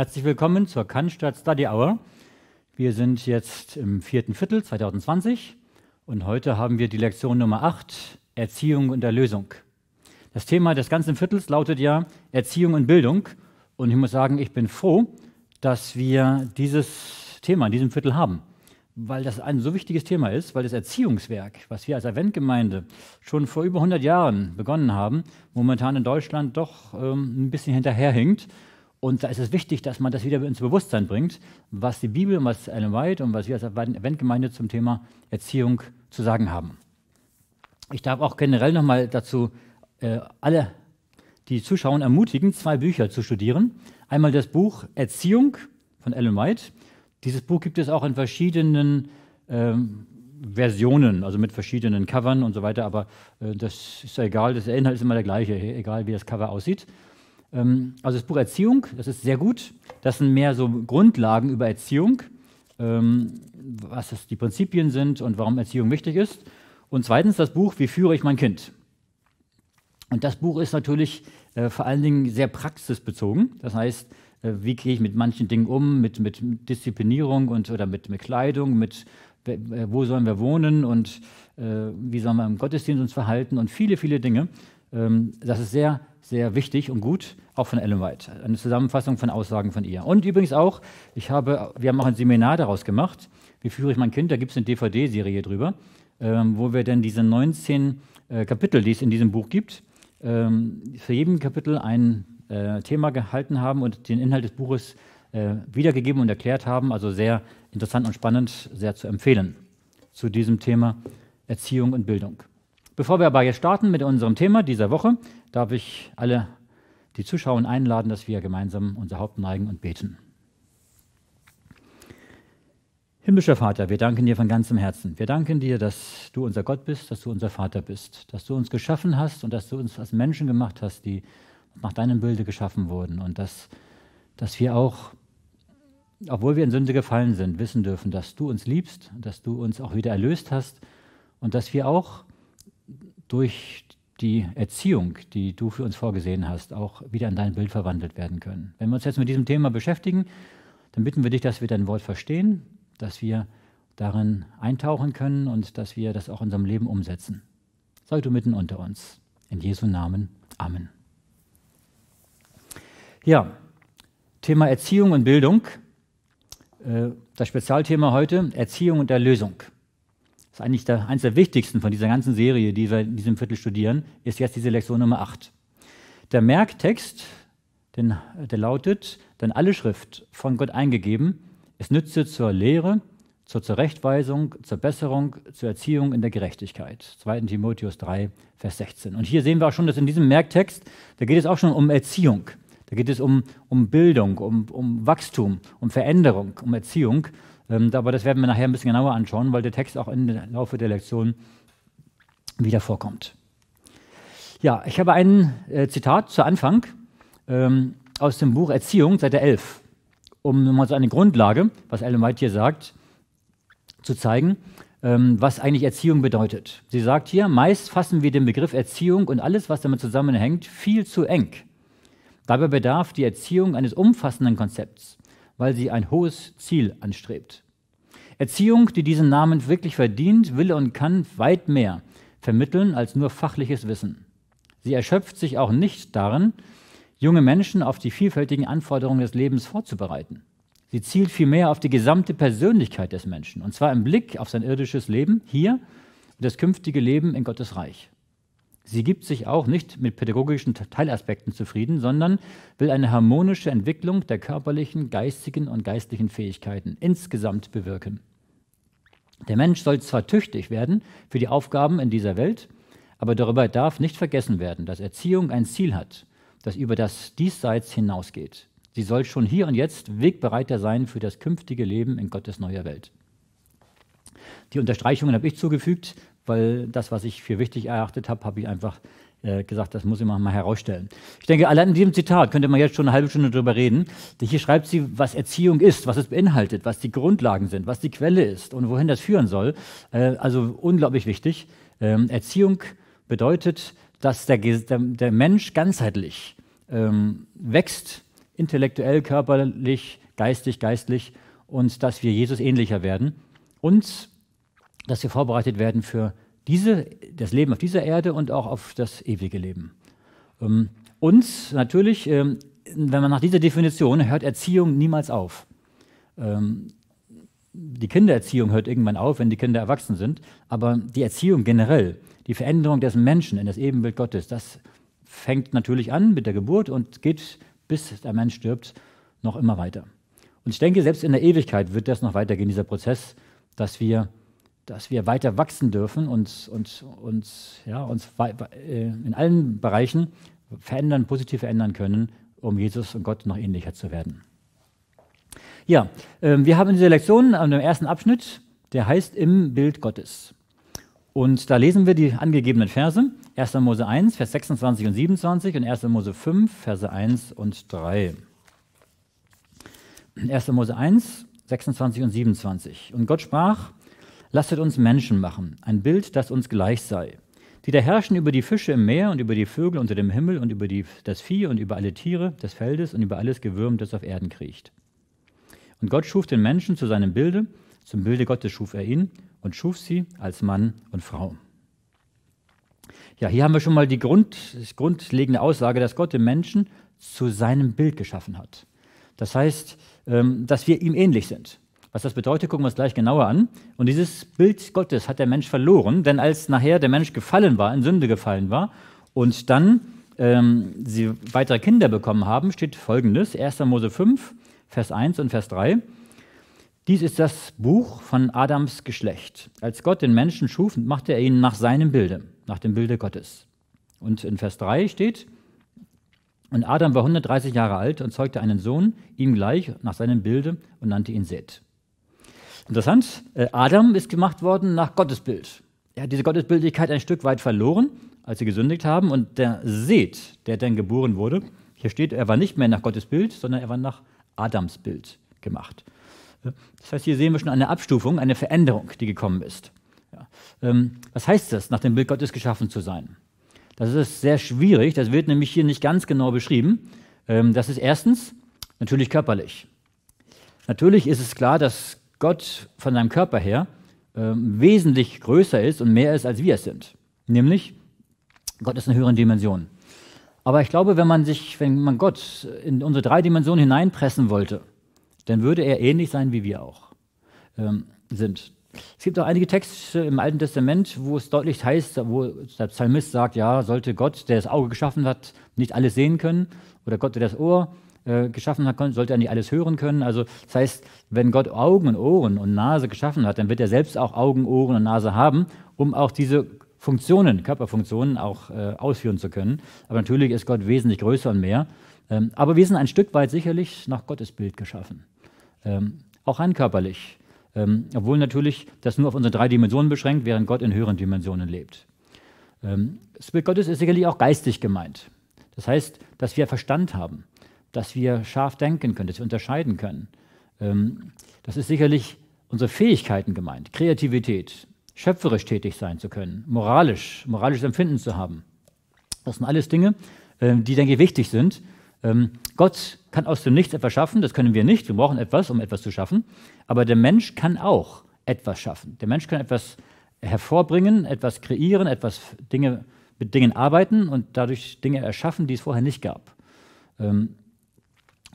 Herzlich willkommen zur Cannstatt Study Hour. Wir sind jetzt im vierten Viertel 2020 und heute haben wir die Lektion Nummer 8, Erziehung und Erlösung. Das Thema des ganzen Viertels lautet ja Erziehung und Bildung. Und ich muss sagen, ich bin froh, dass wir dieses Thema in diesem Viertel haben, weil das ein so wichtiges Thema ist, weil das Erziehungswerk, was wir als Adventgemeinde schon vor über 100 Jahren begonnen haben, momentan in Deutschland doch ähm, ein bisschen hinterherhinkt und da ist es wichtig, dass man das wieder ins Bewusstsein bringt, was die Bibel und was Ellen White und was wir als Eventgemeinde zum Thema Erziehung zu sagen haben. Ich darf auch generell nochmal dazu äh, alle, die zuschauen, ermutigen, zwei Bücher zu studieren. Einmal das Buch Erziehung von Ellen White. Dieses Buch gibt es auch in verschiedenen ähm, Versionen, also mit verschiedenen Covern und so weiter, aber äh, das ist ja egal, der Inhalt ist immer der gleiche, egal wie das Cover aussieht. Ähm, also das Buch Erziehung, das ist sehr gut. Das sind mehr so Grundlagen über Erziehung, ähm, was die Prinzipien sind und warum Erziehung wichtig ist. Und zweitens das Buch Wie führe ich mein Kind? Und das Buch ist natürlich äh, vor allen Dingen sehr praxisbezogen. Das heißt, äh, wie gehe ich mit manchen Dingen um, mit, mit Disziplinierung und, oder mit, mit Kleidung, mit äh, wo sollen wir wohnen und äh, wie sollen wir im Gottesdienst uns verhalten und viele, viele Dinge. Ähm, das ist sehr sehr wichtig und gut, auch von Ellen White. Eine Zusammenfassung von Aussagen von ihr. Und übrigens auch, ich habe, wir haben auch ein Seminar daraus gemacht. Wie führe ich mein Kind? Da gibt es eine DVD-Serie drüber, ähm, wo wir dann diese 19 äh, Kapitel, die es in diesem Buch gibt, ähm, für jeden Kapitel ein äh, Thema gehalten haben und den Inhalt des Buches äh, wiedergegeben und erklärt haben. Also sehr interessant und spannend, sehr zu empfehlen zu diesem Thema Erziehung und Bildung. Bevor wir aber jetzt starten mit unserem Thema dieser Woche, darf ich alle, die Zuschauer einladen, dass wir gemeinsam unser Haupt neigen und beten. Himmlischer Vater, wir danken dir von ganzem Herzen. Wir danken dir, dass du unser Gott bist, dass du unser Vater bist, dass du uns geschaffen hast und dass du uns als Menschen gemacht hast, die nach deinem Bilde geschaffen wurden und dass, dass wir auch, obwohl wir in Sünde gefallen sind, wissen dürfen, dass du uns liebst, dass du uns auch wieder erlöst hast und dass wir auch durch die Erziehung, die du für uns vorgesehen hast, auch wieder in dein Bild verwandelt werden können. Wenn wir uns jetzt mit diesem Thema beschäftigen, dann bitten wir dich, dass wir dein Wort verstehen, dass wir darin eintauchen können und dass wir das auch in unserem Leben umsetzen. Sei du mitten unter uns. In Jesu Namen. Amen. Ja, Thema Erziehung und Bildung. Äh, das Spezialthema heute, Erziehung und Erlösung ist eigentlich der, eines der wichtigsten von dieser ganzen Serie, die wir in diesem Viertel studieren, ist jetzt diese Lektion Nummer 8. Der Merktext, den, der lautet, denn alle Schrift von Gott eingegeben, es nütze zur Lehre, zur Zurechtweisung, zur Besserung, zur Erziehung in der Gerechtigkeit. 2. Timotheus 3, Vers 16. Und hier sehen wir auch schon, dass in diesem Merktext, da geht es auch schon um Erziehung. Da geht es um, um Bildung, um, um Wachstum, um Veränderung, um Erziehung. Ähm, aber das werden wir nachher ein bisschen genauer anschauen, weil der Text auch im Laufe der Lektion wieder vorkommt. Ja, ich habe ein äh, Zitat zu Anfang ähm, aus dem Buch Erziehung, Seite 11, um mal so eine Grundlage, was Ellen White hier sagt, zu zeigen, ähm, was eigentlich Erziehung bedeutet. Sie sagt hier, meist fassen wir den Begriff Erziehung und alles, was damit zusammenhängt, viel zu eng. Dabei bedarf die Erziehung eines umfassenden Konzepts weil sie ein hohes Ziel anstrebt. Erziehung, die diesen Namen wirklich verdient, will und kann weit mehr vermitteln als nur fachliches Wissen. Sie erschöpft sich auch nicht darin, junge Menschen auf die vielfältigen Anforderungen des Lebens vorzubereiten. Sie zielt vielmehr auf die gesamte Persönlichkeit des Menschen, und zwar im Blick auf sein irdisches Leben hier und das künftige Leben in Gottes Reich. Sie gibt sich auch nicht mit pädagogischen Teilaspekten zufrieden, sondern will eine harmonische Entwicklung der körperlichen, geistigen und geistlichen Fähigkeiten insgesamt bewirken. Der Mensch soll zwar tüchtig werden für die Aufgaben in dieser Welt, aber darüber darf nicht vergessen werden, dass Erziehung ein Ziel hat, das über das Diesseits hinausgeht. Sie soll schon hier und jetzt Wegbereiter sein für das künftige Leben in Gottes neuer Welt. Die Unterstreichungen habe ich zugefügt weil das, was ich für wichtig erachtet habe, habe ich einfach äh, gesagt, das muss ich mal herausstellen. Ich denke, allein in diesem Zitat könnte man jetzt schon eine halbe Stunde drüber reden. Hier schreibt sie, was Erziehung ist, was es beinhaltet, was die Grundlagen sind, was die Quelle ist und wohin das führen soll. Äh, also unglaublich wichtig. Ähm, Erziehung bedeutet, dass der, der, der Mensch ganzheitlich ähm, wächst intellektuell, körperlich, geistig, geistlich und dass wir Jesus ähnlicher werden und dass wir vorbereitet werden für diese, das Leben auf dieser Erde und auch auf das ewige Leben. Ähm, und natürlich, ähm, wenn man nach dieser Definition hört Erziehung niemals auf. Ähm, die Kindererziehung hört irgendwann auf, wenn die Kinder erwachsen sind, aber die Erziehung generell, die Veränderung des Menschen in das Ebenbild Gottes, das fängt natürlich an mit der Geburt und geht, bis der Mensch stirbt, noch immer weiter. Und ich denke, selbst in der Ewigkeit wird das noch weitergehen, dieser Prozess, dass wir, dass wir weiter wachsen dürfen und, und, und ja, uns äh, in allen Bereichen verändern, positiv verändern können, um Jesus und Gott noch ähnlicher zu werden. Ja, ähm, wir haben in dieser Lektion an dem ersten Abschnitt, der heißt Im Bild Gottes. Und da lesen wir die angegebenen Verse. 1. Mose 1, Vers 26 und 27 und 1. Mose 5, Verse 1 und 3. 1. Mose 1, 26 und 27. Und Gott sprach, lasset uns Menschen machen, ein Bild, das uns gleich sei, die da herrschen über die Fische im Meer und über die Vögel unter dem Himmel und über die, das Vieh und über alle Tiere des Feldes und über alles Gewürm, das auf Erden kriecht. Und Gott schuf den Menschen zu seinem Bilde, zum Bilde Gottes schuf er ihn und schuf sie als Mann und Frau. Ja, hier haben wir schon mal die Grund, grundlegende Aussage, dass Gott den Menschen zu seinem Bild geschaffen hat. Das heißt, ähm, dass wir ihm ähnlich sind. Was das bedeutet, gucken wir uns gleich genauer an. Und dieses Bild Gottes hat der Mensch verloren, denn als nachher der Mensch gefallen war, in Sünde gefallen war und dann ähm, sie weitere Kinder bekommen haben, steht folgendes: 1. Mose 5, Vers 1 und Vers 3. Dies ist das Buch von Adams Geschlecht. Als Gott den Menschen schuf, machte er ihn nach seinem Bilde, nach dem Bilde Gottes. Und in Vers 3 steht, und Adam war 130 Jahre alt und zeugte einen Sohn, ihm gleich, nach seinem Bilde und nannte ihn Seth. Interessant, äh, Adam ist gemacht worden nach Gottes Bild. Er hat diese Gottesbildlichkeit ein Stück weit verloren, als sie gesündigt haben. Und der Seth, der dann geboren wurde, hier steht, er war nicht mehr nach Gottes Bild, sondern er war nach Adams Bild gemacht. Das heißt, hier sehen wir schon eine Abstufung, eine Veränderung, die gekommen ist. Ähm, was heißt das, nach dem Bild Gottes geschaffen zu sein? Das ist sehr schwierig, das wird nämlich hier nicht ganz genau beschrieben. Ähm, das ist erstens natürlich körperlich. Natürlich ist es klar, dass Gott von seinem Körper her ähm, wesentlich größer ist und mehr ist, als wir es sind. Nämlich, Gott ist in höheren Dimension. Aber ich glaube, wenn man sich, wenn man Gott in unsere drei Dimensionen hineinpressen wollte, dann würde er ähnlich sein, wie wir auch ähm, sind. Es gibt auch einige Texte im Alten Testament, wo es deutlich heißt, wo der Psalmist sagt, ja, sollte Gott, der das Auge geschaffen hat, nicht alles sehen können, oder Gott, der das Ohr äh, geschaffen hat, sollte er nicht alles hören können. Also das heißt, wenn Gott Augen und Ohren und Nase geschaffen hat, dann wird er selbst auch Augen, Ohren und Nase haben, um auch diese Funktionen, Körperfunktionen auch äh, ausführen zu können. Aber natürlich ist Gott wesentlich größer und mehr. Ähm, aber wir sind ein Stück weit sicherlich nach Gottes Bild geschaffen. Ähm, auch rein körperlich. Ähm, obwohl natürlich das nur auf unsere drei Dimensionen beschränkt, während Gott in höheren Dimensionen lebt. Ähm, das Bild Gottes ist sicherlich auch geistig gemeint. Das heißt, dass wir Verstand haben, dass wir scharf denken können, dass wir unterscheiden können. Ähm, das ist sicherlich unsere Fähigkeiten gemeint, Kreativität, schöpferisch tätig sein zu können, moralisch, moralisches Empfinden zu haben. Das sind alles Dinge, äh, die, denke ich, wichtig sind, ähm, Gott kann aus dem Nichts etwas schaffen, das können wir nicht. Wir brauchen etwas, um etwas zu schaffen. Aber der Mensch kann auch etwas schaffen. Der Mensch kann etwas hervorbringen, etwas kreieren, etwas Dinge, mit Dingen arbeiten und dadurch Dinge erschaffen, die es vorher nicht gab. Ähm,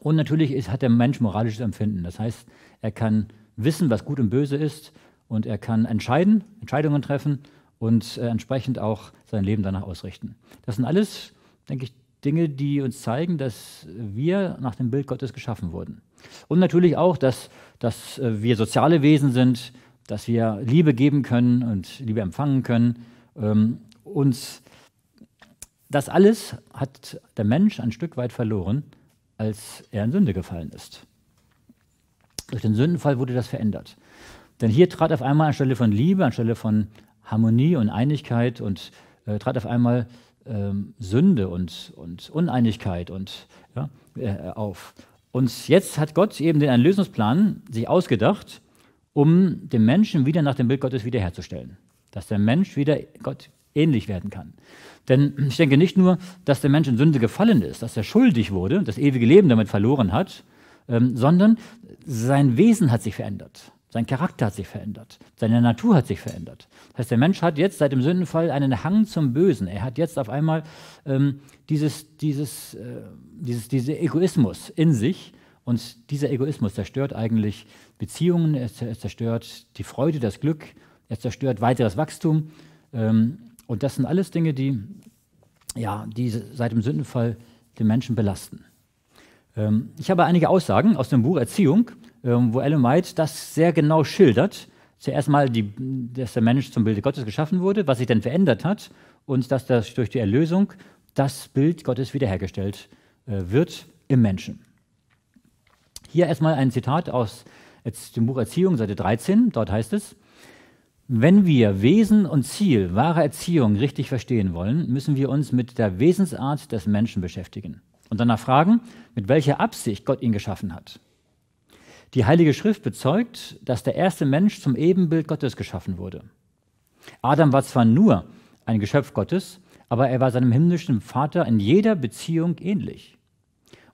und natürlich ist, hat der Mensch moralisches Empfinden. Das heißt, er kann wissen, was gut und böse ist und er kann entscheiden, Entscheidungen treffen und äh, entsprechend auch sein Leben danach ausrichten. Das sind alles, denke ich, Dinge, die uns zeigen, dass wir nach dem Bild Gottes geschaffen wurden. Und natürlich auch, dass, dass äh, wir soziale Wesen sind, dass wir Liebe geben können und Liebe empfangen können. Ähm, uns das alles hat der Mensch ein Stück weit verloren, als er in Sünde gefallen ist. Durch den Sündenfall wurde das verändert. Denn hier trat auf einmal anstelle von Liebe, anstelle von Harmonie und Einigkeit und äh, trat auf einmal ähm, Sünde und, und Uneinigkeit und, ja, äh, auf. Und jetzt hat Gott eben den Erlösungsplan sich ausgedacht, um den Menschen wieder nach dem Bild Gottes wiederherzustellen. Dass der Mensch wieder Gott ähnlich werden kann. Denn ich denke nicht nur, dass der Mensch in Sünde gefallen ist, dass er schuldig wurde, das ewige Leben damit verloren hat, ähm, sondern sein Wesen hat sich verändert. Sein Charakter hat sich verändert. Seine Natur hat sich verändert. Das heißt, der Mensch hat jetzt seit dem Sündenfall einen Hang zum Bösen. Er hat jetzt auf einmal ähm, dieses, dieses, äh, dieses, dieser Egoismus in sich. Und dieser Egoismus zerstört eigentlich Beziehungen, er zerstört die Freude, das Glück, er zerstört weiteres Wachstum. Ähm, und das sind alles Dinge, die, ja, die seit dem Sündenfall den Menschen belasten. Ähm, ich habe einige Aussagen aus dem Buch Erziehung, ähm, wo Ellen White das sehr genau schildert. Zuerst mal, die, dass der Mensch zum Bilde Gottes geschaffen wurde, was sich dann verändert hat und dass das durch die Erlösung das Bild Gottes wiederhergestellt äh, wird im Menschen. Hier erstmal ein Zitat aus dem Buch Erziehung, Seite 13. Dort heißt es, wenn wir Wesen und Ziel wahrer Erziehung richtig verstehen wollen, müssen wir uns mit der Wesensart des Menschen beschäftigen und danach fragen, mit welcher Absicht Gott ihn geschaffen hat. Die Heilige Schrift bezeugt, dass der erste Mensch zum Ebenbild Gottes geschaffen wurde. Adam war zwar nur ein Geschöpf Gottes, aber er war seinem himmlischen Vater in jeder Beziehung ähnlich.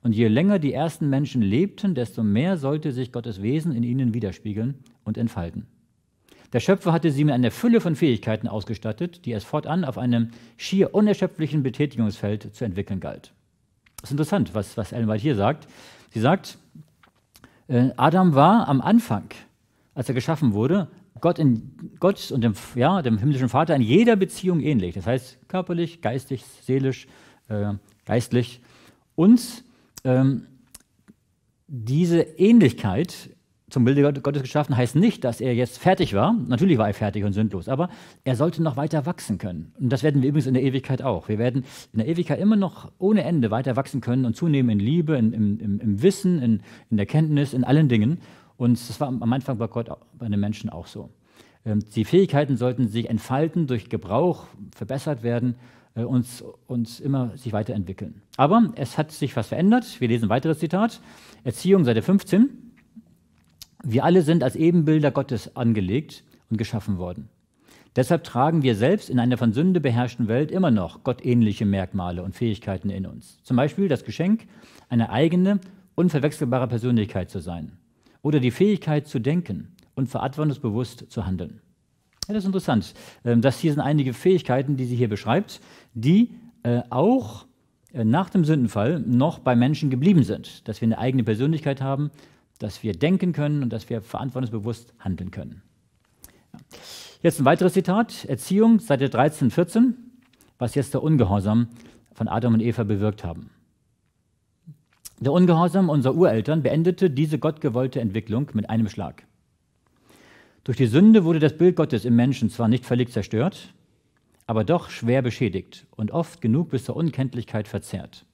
Und je länger die ersten Menschen lebten, desto mehr sollte sich Gottes Wesen in ihnen widerspiegeln und entfalten. Der Schöpfer hatte sie mit einer Fülle von Fähigkeiten ausgestattet, die es fortan auf einem schier unerschöpflichen Betätigungsfeld zu entwickeln galt. Das ist interessant, was, was Ellen White hier sagt. Sie sagt, äh, Adam war am Anfang, als er geschaffen wurde, Gott, in, Gott und dem, ja, dem himmlischen Vater in jeder Beziehung ähnlich. Das heißt körperlich, geistig, seelisch, äh, geistlich. Und ähm, diese Ähnlichkeit zum Bilde Gottes geschaffen, heißt nicht, dass er jetzt fertig war. Natürlich war er fertig und sündlos, aber er sollte noch weiter wachsen können. Und das werden wir übrigens in der Ewigkeit auch. Wir werden in der Ewigkeit immer noch ohne Ende weiter wachsen können und zunehmen in Liebe, in, im, im, Wissen, in, in, der Kenntnis, in allen Dingen. Und das war am Anfang bei Gott, bei den Menschen auch so. Ähm, die Fähigkeiten sollten sich entfalten, durch Gebrauch verbessert werden äh, und, und immer sich weiterentwickeln. Aber es hat sich was verändert. Wir lesen ein weiteres Zitat. Erziehung, Seite 15. Wir alle sind als Ebenbilder Gottes angelegt und geschaffen worden. Deshalb tragen wir selbst in einer von Sünde beherrschten Welt immer noch gottähnliche Merkmale und Fähigkeiten in uns. Zum Beispiel das Geschenk, eine eigene, unverwechselbare Persönlichkeit zu sein. Oder die Fähigkeit zu denken und verantwortungsbewusst zu handeln. Ja, das ist interessant. Ähm, das hier sind einige Fähigkeiten, die sie hier beschreibt, die äh, auch äh, nach dem Sündenfall noch bei Menschen geblieben sind. Dass wir eine eigene Persönlichkeit haben, dass wir denken können und dass wir verantwortungsbewusst handeln können. Jetzt ein weiteres Zitat, Erziehung, Seite 13, 14, was jetzt der Ungehorsam von Adam und Eva bewirkt haben. Der Ungehorsam unserer Ureltern beendete diese gottgewollte Entwicklung mit einem Schlag. Durch die Sünde wurde das Bild Gottes im Menschen zwar nicht völlig zerstört, aber doch schwer beschädigt und oft genug bis zur Unkenntlichkeit verzerrt.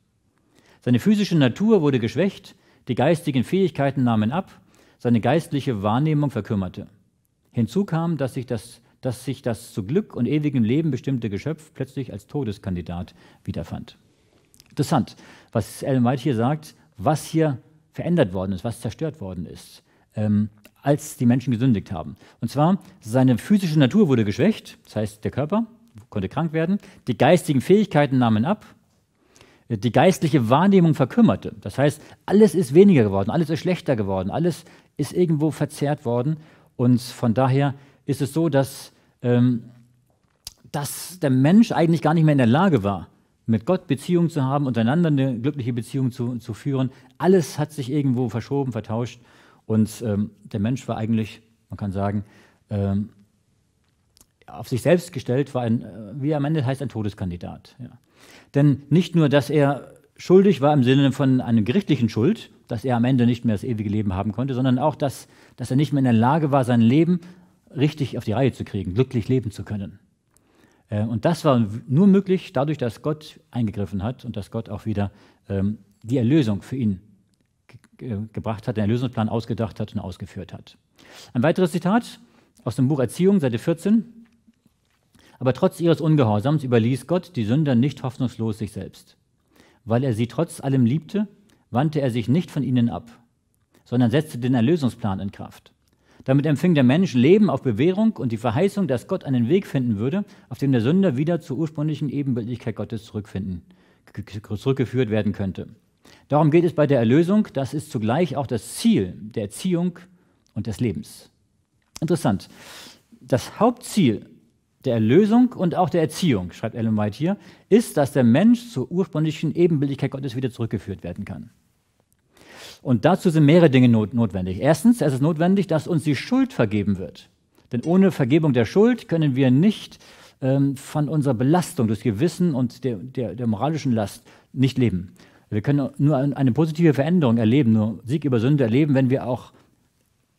Seine physische Natur wurde geschwächt, die geistigen Fähigkeiten nahmen ab, seine geistliche Wahrnehmung verkümmerte. Hinzu kam, dass sich das, dass sich das zu Glück und ewigem Leben bestimmte Geschöpf plötzlich als Todeskandidat wiederfand. Interessant, was Ellen White hier sagt, was hier verändert worden ist, was zerstört worden ist, ähm, als die Menschen gesündigt haben. Und zwar, seine physische Natur wurde geschwächt, das heißt, der Körper konnte krank werden, die geistigen Fähigkeiten nahmen ab, die geistliche Wahrnehmung verkümmerte. Das heißt, alles ist weniger geworden, alles ist schlechter geworden, alles ist irgendwo verzerrt worden. Und von daher ist es so, dass, ähm, dass der Mensch eigentlich gar nicht mehr in der Lage war, mit Gott Beziehung zu haben, untereinander eine glückliche Beziehung zu, zu führen. Alles hat sich irgendwo verschoben, vertauscht. Und ähm, der Mensch war eigentlich, man kann sagen, ähm, auf sich selbst gestellt, war ein, äh, wie am Ende heißt, ein Todeskandidat. Ja. Denn nicht nur, dass er schuldig war im Sinne von einer gerichtlichen Schuld, dass er am Ende nicht mehr das ewige Leben haben konnte, sondern auch, dass, dass er nicht mehr in der Lage war, sein Leben richtig auf die Reihe zu kriegen, glücklich leben zu können. Äh, und das war nur möglich dadurch, dass Gott eingegriffen hat und dass Gott auch wieder ähm, die Erlösung für ihn gebracht hat, den Erlösungsplan ausgedacht hat und ausgeführt hat. Ein weiteres Zitat aus dem Buch Erziehung, Seite 14. Aber trotz ihres Ungehorsams überließ Gott die Sünder nicht hoffnungslos sich selbst. Weil er sie trotz allem liebte, wandte er sich nicht von ihnen ab, sondern setzte den Erlösungsplan in Kraft. Damit empfing der Mensch Leben auf Bewährung und die Verheißung, dass Gott einen Weg finden würde, auf dem der Sünder wieder zur ursprünglichen Ebenbildlichkeit Gottes zurückfinden, zurückgeführt werden könnte. Darum geht es bei der Erlösung. Das ist zugleich auch das Ziel der Erziehung und des Lebens. Interessant. Das Hauptziel der Erlösung und auch der Erziehung, schreibt Ellen White hier, ist, dass der Mensch zur ursprünglichen Ebenbildlichkeit Gottes wieder zurückgeführt werden kann. Und dazu sind mehrere Dinge not notwendig. Erstens, es ist notwendig, dass uns die Schuld vergeben wird. Denn ohne Vergebung der Schuld können wir nicht ähm, von unserer Belastung durch Gewissen und der, der, der moralischen Last nicht leben. Wir können nur eine positive Veränderung erleben, nur Sieg über Sünde erleben, wenn wir auch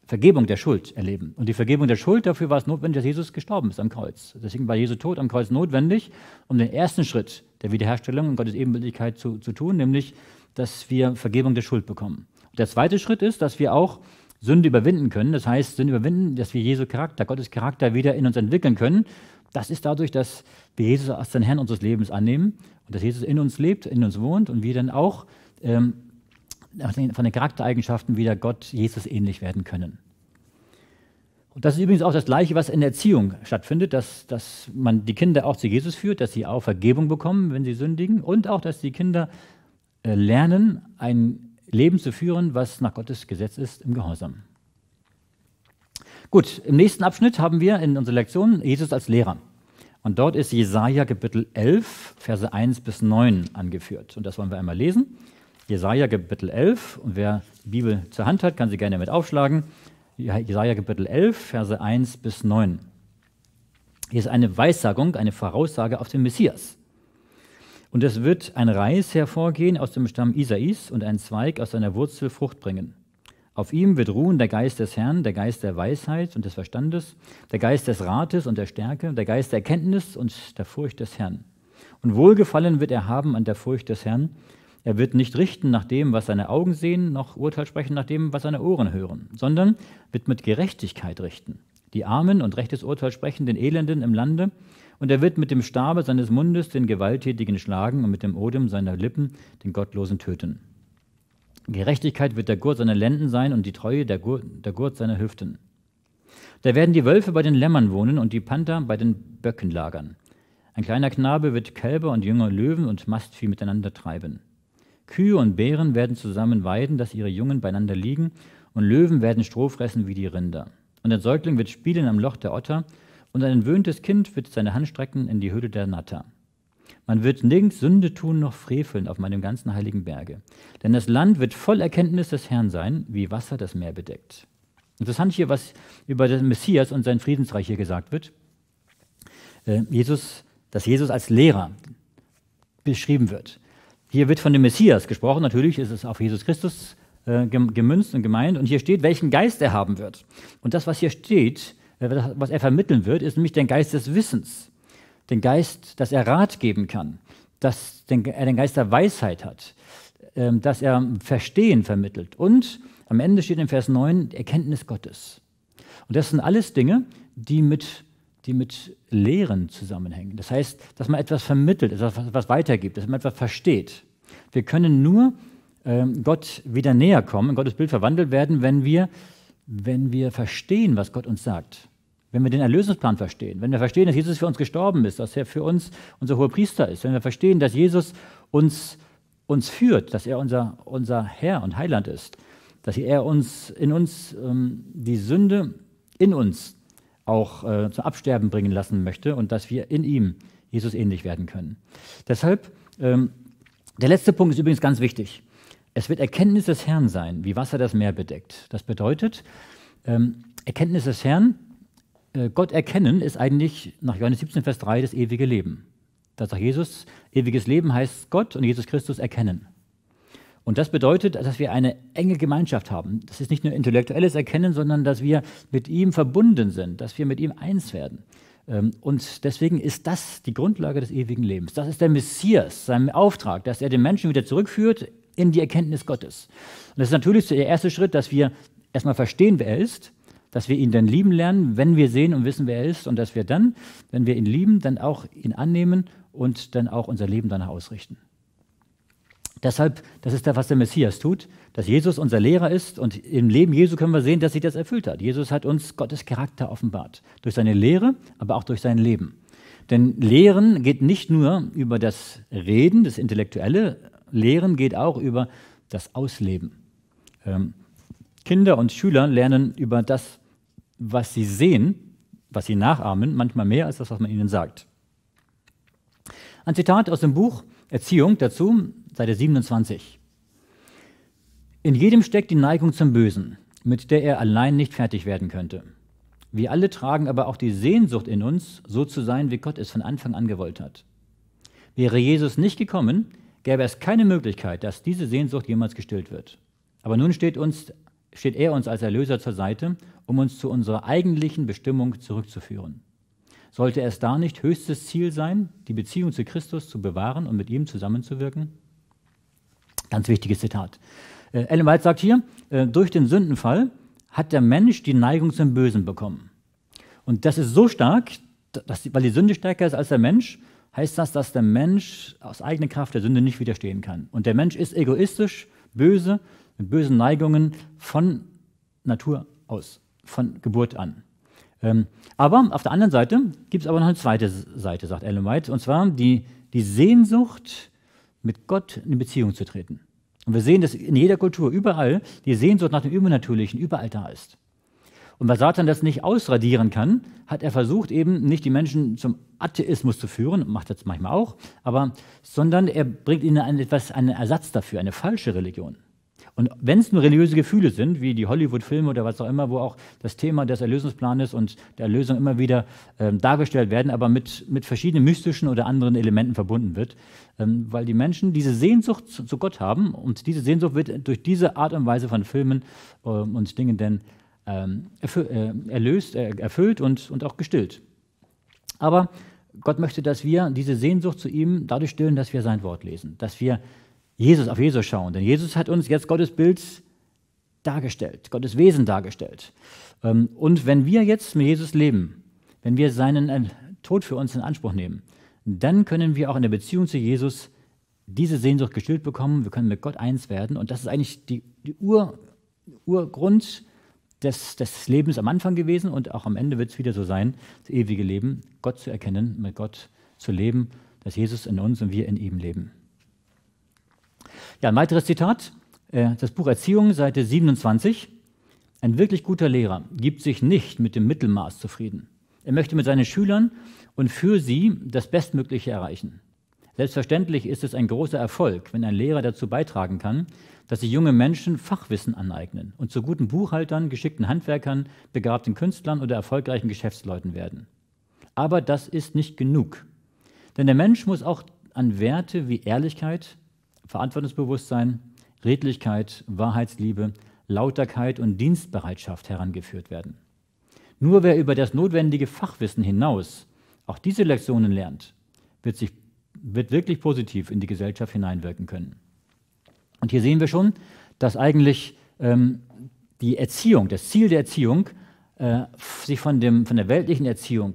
Vergebung der Schuld erleben. Und die Vergebung der Schuld, dafür war es notwendig, dass Jesus gestorben ist am Kreuz. Deswegen war Jesu Tod am Kreuz notwendig, um den ersten Schritt der Wiederherstellung und Gottes Ebenbildlichkeit zu, zu tun, nämlich, dass wir Vergebung der Schuld bekommen. Und der zweite Schritt ist, dass wir auch Sünde überwinden können. Das heißt, Sünde überwinden, dass wir Jesu Charakter, Gottes Charakter wieder in uns entwickeln können. Das ist dadurch, dass wir Jesus als den Herrn unseres Lebens annehmen und dass Jesus in uns lebt, in uns wohnt und wir dann auch ähm, von den Charaktereigenschaften wieder Gott, Jesus ähnlich werden können. Und das ist übrigens auch das Gleiche, was in der Erziehung stattfindet, dass, dass man die Kinder auch zu Jesus führt, dass sie auch Vergebung bekommen, wenn sie sündigen und auch, dass die Kinder äh, lernen, ein Leben zu führen, was nach Gottes Gesetz ist, im Gehorsam. Gut, im nächsten Abschnitt haben wir in unserer Lektion Jesus als Lehrer. Und dort ist Jesaja Kapitel 11, Verse 1 bis 9 angeführt. Und das wollen wir einmal lesen. Jesaja Kapitel 11. Und wer die Bibel zur Hand hat, kann sie gerne mit aufschlagen. Jesaja Kapitel 11, Verse 1 bis 9. Hier ist eine Weissagung, eine Voraussage auf den Messias. Und es wird ein Reis hervorgehen aus dem Stamm Isais und ein Zweig aus seiner Wurzel Frucht bringen. Auf ihm wird ruhen der Geist des Herrn, der Geist der Weisheit und des Verstandes, der Geist des Rates und der Stärke, der Geist der Erkenntnis und der Furcht des Herrn. Und Wohlgefallen wird er haben an der Furcht des Herrn, er wird nicht richten nach dem, was seine Augen sehen, noch Urteil sprechen nach dem, was seine Ohren hören, sondern wird mit Gerechtigkeit richten. Die Armen und rechtes Urteil sprechen den Elenden im Lande, und er wird mit dem Stabe seines Mundes den Gewalttätigen schlagen und mit dem Odem seiner Lippen den Gottlosen töten. Gerechtigkeit wird der Gurt seiner Lenden sein und die Treue der Gurt, der Gurt seiner Hüften. Da werden die Wölfe bei den Lämmern wohnen und die Panther bei den Böcken lagern. Ein kleiner Knabe wird Kälber und jünger Löwen und Mastvieh miteinander treiben. Kühe und Bären werden zusammen weiden, dass ihre Jungen beieinander liegen, und Löwen werden Stroh fressen wie die Rinder. Und ein Säugling wird spielen am Loch der Otter, und ein entwöhntes Kind wird seine Hand strecken in die Höhle der Natter. Man wird nirgends Sünde tun noch freveln auf meinem ganzen heiligen Berge. Denn das Land wird voll Erkenntnis des Herrn sein, wie Wasser das Meer bedeckt. Interessant hier, was über den Messias und sein Friedensreich hier gesagt wird. Äh, Jesus, dass Jesus als Lehrer beschrieben wird. Hier wird von dem Messias gesprochen, natürlich ist es auf Jesus Christus äh, gemünzt und gemeint. Und hier steht, welchen Geist er haben wird. Und das, was hier steht, äh, was er vermitteln wird, ist nämlich der Geist des Wissens. Den Geist, dass er Rat geben kann, dass er den Geist der Weisheit hat, äh, dass er Verstehen vermittelt. Und am Ende steht in Vers 9 Erkenntnis Gottes. Und das sind alles Dinge, die mit die mit Lehren zusammenhängen. Das heißt, dass man etwas vermittelt, etwas was weitergibt, dass man etwas versteht. Wir können nur ähm, Gott wieder näher kommen, in Gottes Bild verwandelt werden, wenn wir, wenn wir verstehen, was Gott uns sagt. Wenn wir den Erlösungsplan verstehen, wenn wir verstehen, dass Jesus für uns gestorben ist, dass er für uns unser hoher Priester ist, wenn wir verstehen, dass Jesus uns, uns führt, dass er unser, unser Herr und Heiland ist, dass er uns in uns ähm, die Sünde in uns auch äh, zum Absterben bringen lassen möchte und dass wir in ihm Jesus ähnlich werden können. Deshalb, ähm, der letzte Punkt ist übrigens ganz wichtig. Es wird Erkenntnis des Herrn sein, wie Wasser das Meer bedeckt. Das bedeutet, ähm, Erkenntnis des Herrn, äh, Gott erkennen, ist eigentlich nach Johannes 17, Vers 3 das ewige Leben. Da sagt Jesus, ewiges Leben heißt Gott und Jesus Christus erkennen. Und das bedeutet, dass wir eine enge Gemeinschaft haben. Das ist nicht nur intellektuelles Erkennen, sondern dass wir mit ihm verbunden sind, dass wir mit ihm eins werden. Ähm, und deswegen ist das die Grundlage des ewigen Lebens. Das ist der Messias, sein Auftrag, dass er den Menschen wieder zurückführt in die Erkenntnis Gottes. Und das ist natürlich der erste Schritt, dass wir erstmal verstehen, wer er ist, dass wir ihn dann lieben lernen, wenn wir sehen und wissen, wer er ist, und dass wir dann, wenn wir ihn lieben, dann auch ihn annehmen und dann auch unser Leben danach ausrichten. Deshalb, das ist das, was der Messias tut, dass Jesus unser Lehrer ist und im Leben Jesu können wir sehen, dass sich das erfüllt hat. Jesus hat uns Gottes Charakter offenbart. Durch seine Lehre, aber auch durch sein Leben. Denn Lehren geht nicht nur über das Reden, das Intellektuelle, Lehren geht auch über das Ausleben. Ähm, Kinder und Schüler lernen über das, was sie sehen, was sie nachahmen, manchmal mehr als das, was man ihnen sagt. Ein Zitat aus dem Buch Erziehung dazu, Seite 27. In jedem steckt die Neigung zum Bösen, mit der er allein nicht fertig werden könnte. Wir alle tragen aber auch die Sehnsucht in uns, so zu sein, wie Gott es von Anfang an gewollt hat. Wäre Jesus nicht gekommen, gäbe es keine Möglichkeit, dass diese Sehnsucht jemals gestillt wird. Aber nun steht, uns, steht er uns als Erlöser zur Seite, um uns zu unserer eigentlichen Bestimmung zurückzuführen. Sollte es da nicht höchstes Ziel sein, die Beziehung zu Christus zu bewahren und mit ihm zusammenzuwirken? Ganz wichtiges Zitat. Äh, Ellen White sagt hier, äh, durch den Sündenfall hat der Mensch die Neigung zum Bösen bekommen. Und das ist so stark, dass, weil die Sünde stärker ist als der Mensch, heißt das, dass der Mensch aus eigener Kraft der Sünde nicht widerstehen kann. Und der Mensch ist egoistisch, böse, mit bösen Neigungen von Natur aus, von Geburt an. Ähm, aber auf der anderen Seite gibt es aber noch eine zweite Seite, sagt Ellen White, und zwar die, die Sehnsucht, mit Gott in Beziehung zu treten. Und wir sehen das in jeder Kultur, überall, die Sehnsucht nach dem Übernatürlichen überall da ist. Und weil Satan das nicht ausradieren kann, hat er versucht, eben nicht die Menschen zum Atheismus zu führen, macht das manchmal auch, aber, sondern er bringt ihnen ein, etwas, einen Ersatz dafür, eine falsche Religion. Und wenn es nur religiöse Gefühle sind, wie die Hollywood-Filme oder was auch immer, wo auch das Thema des Erlösungsplanes und der Erlösung immer wieder ähm, dargestellt werden, aber mit, mit verschiedenen mystischen oder anderen Elementen verbunden wird, ähm, weil die Menschen diese Sehnsucht zu, zu, Gott haben und diese Sehnsucht wird durch diese Art und Weise von Filmen ähm, und Dingen denn ähm, äh, erlöst, äh, erfüllt und, und auch gestillt. Aber Gott möchte, dass wir diese Sehnsucht zu ihm dadurch stillen, dass wir sein Wort lesen, dass wir Jesus, auf Jesus schauen. Denn Jesus hat uns jetzt Gottes Bild dargestellt, Gottes Wesen dargestellt. Ähm, und wenn wir jetzt mit Jesus leben, wenn wir seinen äh, Tod für uns in Anspruch nehmen, dann können wir auch in der Beziehung zu Jesus diese Sehnsucht gestillt bekommen. Wir können mit Gott eins werden. Und das ist eigentlich die, die Ur, Urgrund des, des Lebens am Anfang gewesen. Und auch am Ende wird es wieder so sein, das ewige Leben, Gott zu erkennen, mit Gott zu leben, dass Jesus in uns und wir in ihm leben. Ja, ein weiteres Zitat, äh, das Buch Erziehung, Seite 27. Ein wirklich guter Lehrer gibt sich nicht mit dem Mittelmaß zufrieden. Er möchte mit seinen Schülern und für sie das Bestmögliche erreichen. Selbstverständlich ist es ein großer Erfolg, wenn ein Lehrer dazu beitragen kann, dass sich junge Menschen Fachwissen aneignen und zu guten Buchhaltern, geschickten Handwerkern, begabten Künstlern oder erfolgreichen Geschäftsleuten werden. Aber das ist nicht genug. Denn der Mensch muss auch an Werte wie Ehrlichkeit, Verantwortungsbewusstsein, Redlichkeit, Wahrheitsliebe, Lauterkeit und Dienstbereitschaft herangeführt werden. Nur wer über das notwendige Fachwissen hinaus auch diese Lektionen lernt, wird, sich, wird wirklich positiv in die Gesellschaft hineinwirken können. Und hier sehen wir schon, dass eigentlich ähm, die Erziehung, das Ziel der Erziehung, äh, sich von, dem, von der weltlichen Erziehung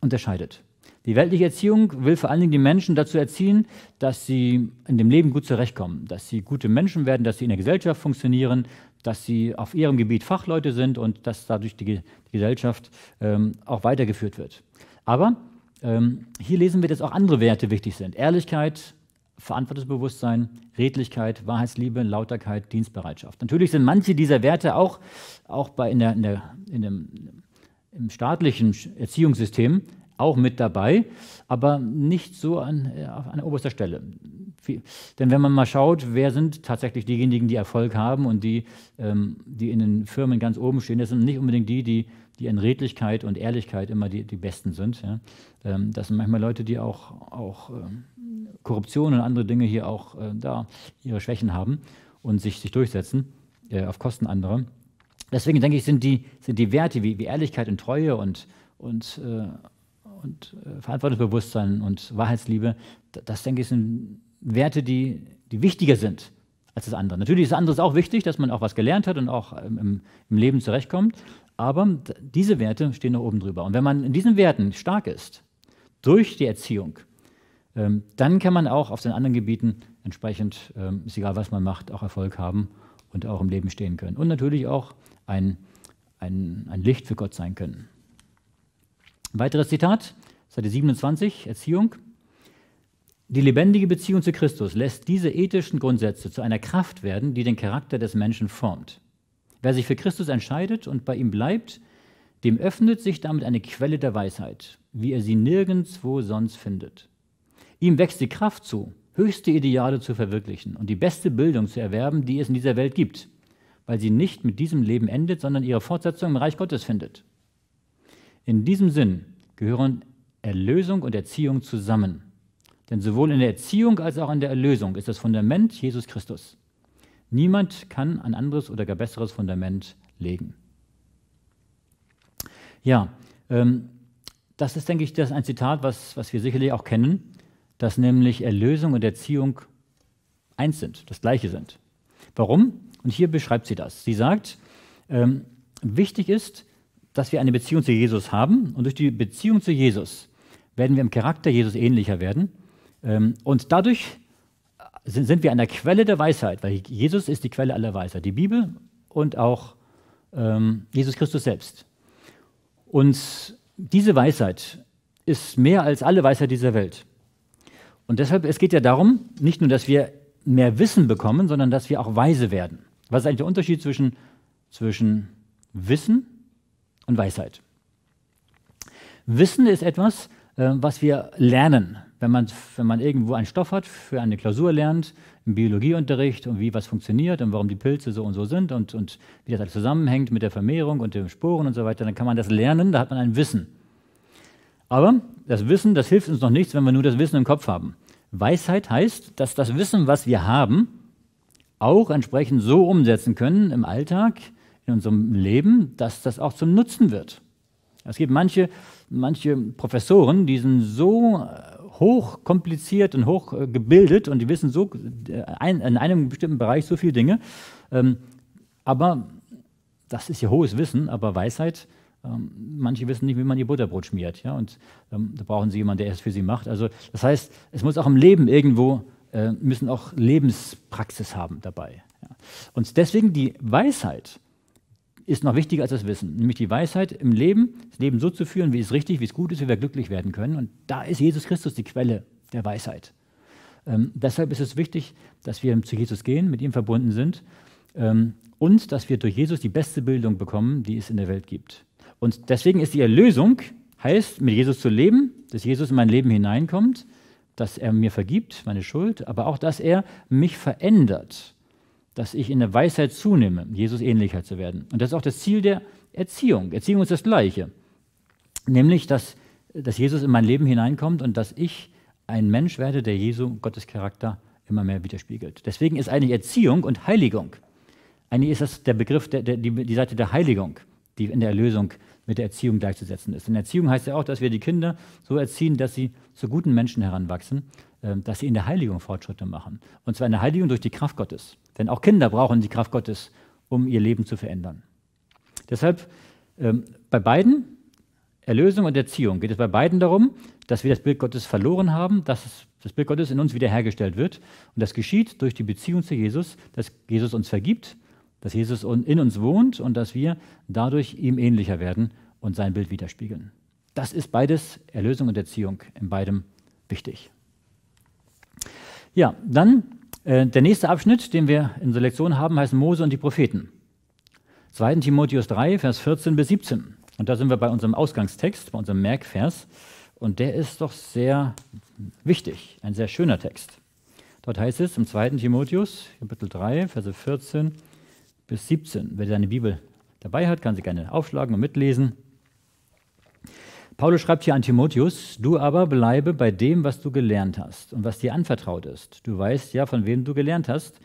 unterscheidet. Die weltliche Erziehung will vor allen Dingen die Menschen dazu erziehen, dass sie in dem Leben gut zurechtkommen, dass sie gute Menschen werden, dass sie in der Gesellschaft funktionieren, dass sie auf ihrem Gebiet Fachleute sind und dass dadurch die, die Gesellschaft ähm, auch weitergeführt wird. Aber ähm, hier lesen wir, dass auch andere Werte wichtig sind. Ehrlichkeit, Verantwortungsbewusstsein, Redlichkeit, Wahrheitsliebe, Lauterkeit, Dienstbereitschaft. Natürlich sind manche dieser Werte auch, auch bei in der, in der, in dem, im staatlichen Erziehungssystem auch mit dabei, aber nicht so an, äh, an oberster Stelle. Denn wenn man mal schaut, wer sind tatsächlich diejenigen, die Erfolg haben und die, ähm, die in den Firmen ganz oben stehen, das sind nicht unbedingt die, die, die in Redlichkeit und Ehrlichkeit immer die, die Besten sind. Ja. Ähm, das sind manchmal Leute, die auch, auch ähm, Korruption und andere Dinge hier auch äh, da ihre Schwächen haben und sich, sich durchsetzen äh, auf Kosten anderer. Deswegen denke ich, sind die, sind die Werte wie, wie Ehrlichkeit und Treue und, und äh, und äh, Verantwortungsbewusstsein und Wahrheitsliebe, das denke ich sind Werte, die, die wichtiger sind als das andere. Natürlich ist das andere auch wichtig, dass man auch was gelernt hat und auch ähm, im, im Leben zurechtkommt, aber diese Werte stehen da oben drüber. Und wenn man in diesen Werten stark ist, durch die Erziehung, ähm, dann kann man auch auf den anderen Gebieten entsprechend, ähm, ist egal was man macht, auch Erfolg haben und auch im Leben stehen können. Und natürlich auch ein, ein, ein Licht für Gott sein können. Weiteres Zitat, Seite 27, Erziehung. Die lebendige Beziehung zu Christus lässt diese ethischen Grundsätze zu einer Kraft werden, die den Charakter des Menschen formt. Wer sich für Christus entscheidet und bei ihm bleibt, dem öffnet sich damit eine Quelle der Weisheit, wie er sie nirgendwo sonst findet. Ihm wächst die Kraft zu, höchste Ideale zu verwirklichen und die beste Bildung zu erwerben, die es in dieser Welt gibt, weil sie nicht mit diesem Leben endet, sondern ihre Fortsetzung im Reich Gottes findet. In diesem Sinn gehören Erlösung und Erziehung zusammen. Denn sowohl in der Erziehung als auch in der Erlösung ist das Fundament Jesus Christus. Niemand kann ein anderes oder gar besseres Fundament legen. Ja, ähm, das ist, denke ich, das ein Zitat, was, was wir sicherlich auch kennen, dass nämlich Erlösung und Erziehung eins sind, das gleiche sind. Warum? Und hier beschreibt sie das. Sie sagt, ähm, wichtig ist, dass wir eine Beziehung zu Jesus haben und durch die Beziehung zu Jesus werden wir im Charakter Jesus ähnlicher werden. Ähm, und dadurch sind, wir an der Quelle der Weisheit, weil Jesus ist die Quelle aller Weisheit, die Bibel und auch ähm, Jesus Christus selbst. Und diese Weisheit ist mehr als alle Weisheit dieser Welt. Und deshalb, es geht ja darum, nicht nur, dass wir mehr Wissen bekommen, sondern dass wir auch weise werden. Was ist eigentlich der Unterschied zwischen, zwischen Wissen und Weisheit? Wissen ist etwas, äh, was wir lernen. Wenn man, wenn man irgendwo einen Stoff hat, für eine Klausur lernt, im Biologieunterricht und wie was funktioniert und warum die Pilze so und so sind und, und wie das alles zusammenhängt mit der Vermehrung und den Sporen und so weiter, dann kann man das lernen, da hat man ein Wissen. Aber das Wissen, das hilft uns noch nichts, wenn wir nur das Wissen im Kopf haben. Weisheit heißt, dass das Wissen, was wir haben, auch entsprechend so umsetzen können im Alltag, in unserem Leben, dass das auch zum Nutzen wird. Es gibt manche, manche Professoren, die sind so äh, hoch kompliziert und hoch äh, gebildet und die wissen so äh, in einem bestimmten Bereich so viele Dinge. Ähm, aber das ist ja hohes Wissen, aber Weisheit, ähm, manche wissen nicht, wie man ihr Butterbrot schmiert. Ja? Und ähm, da brauchen sie jemanden, der es für sie macht. Also das heißt, es muss auch im Leben irgendwo, müssen auch Lebenspraxis haben dabei. Und deswegen die Weisheit, ist noch wichtiger als das Wissen, nämlich die Weisheit im Leben, das Leben so zu führen, wie es richtig, wie es gut ist, wie wir glücklich werden können. Und da ist Jesus Christus die Quelle der Weisheit. Ähm, deshalb ist es wichtig, dass wir zu Jesus gehen, mit ihm verbunden sind ähm, und dass wir durch Jesus die beste Bildung bekommen, die es in der Welt gibt. Und deswegen ist die Erlösung, heißt, mit Jesus zu leben, dass Jesus in mein Leben hineinkommt, dass er mir vergibt, meine Schuld, aber auch, dass er mich verändert dass ich in der Weisheit zunehme, Jesus ähnlicher zu werden. Und das ist auch das Ziel der Erziehung. Erziehung ist das Gleiche. Nämlich, dass, dass Jesus in mein Leben hineinkommt und dass ich ein Mensch werde, der Jesu, Gottes Charakter, immer mehr widerspiegelt. Deswegen ist eigentlich Erziehung und Heiligung. Eigentlich ist das der Begriff, der, der, die, die Seite der Heiligung, die in der Erlösung mit der Erziehung gleichzusetzen ist. Denn Erziehung heißt ja auch, dass wir die Kinder so erziehen, dass sie zu guten Menschen heranwachsen, ähm, dass sie in der Heiligung Fortschritte machen. Und zwar in der Heiligung durch die Kraft Gottes. Denn auch Kinder brauchen die Kraft Gottes, um ihr Leben zu verändern. Deshalb ähm, bei beiden, Erlösung und Erziehung, geht es bei beiden darum, dass wir das Bild Gottes verloren haben, dass das Bild Gottes in uns wiederhergestellt wird. Und das geschieht durch die Beziehung zu Jesus, dass Jesus uns vergibt, dass Jesus in uns wohnt und dass wir dadurch ihm ähnlicher werden und sein Bild widerspiegeln. Das ist beides, Erlösung und Erziehung, in beidem wichtig. Ja, dann der nächste Abschnitt, den wir in der Lektion haben, heißt Mose und die Propheten. 2. Timotheus 3, Vers 14 bis 17. Und da sind wir bei unserem Ausgangstext, bei unserem Merkvers. Und der ist doch sehr wichtig, ein sehr schöner Text. Dort heißt es im 2. Timotheus, Kapitel 3, Verse 14 bis 17. Wer seine Bibel dabei hat, kann sie gerne aufschlagen und mitlesen. Paulus schreibt hier an Timotheus, du aber bleibe bei dem, was du gelernt hast und was dir anvertraut ist. Du weißt ja, von wem du gelernt hast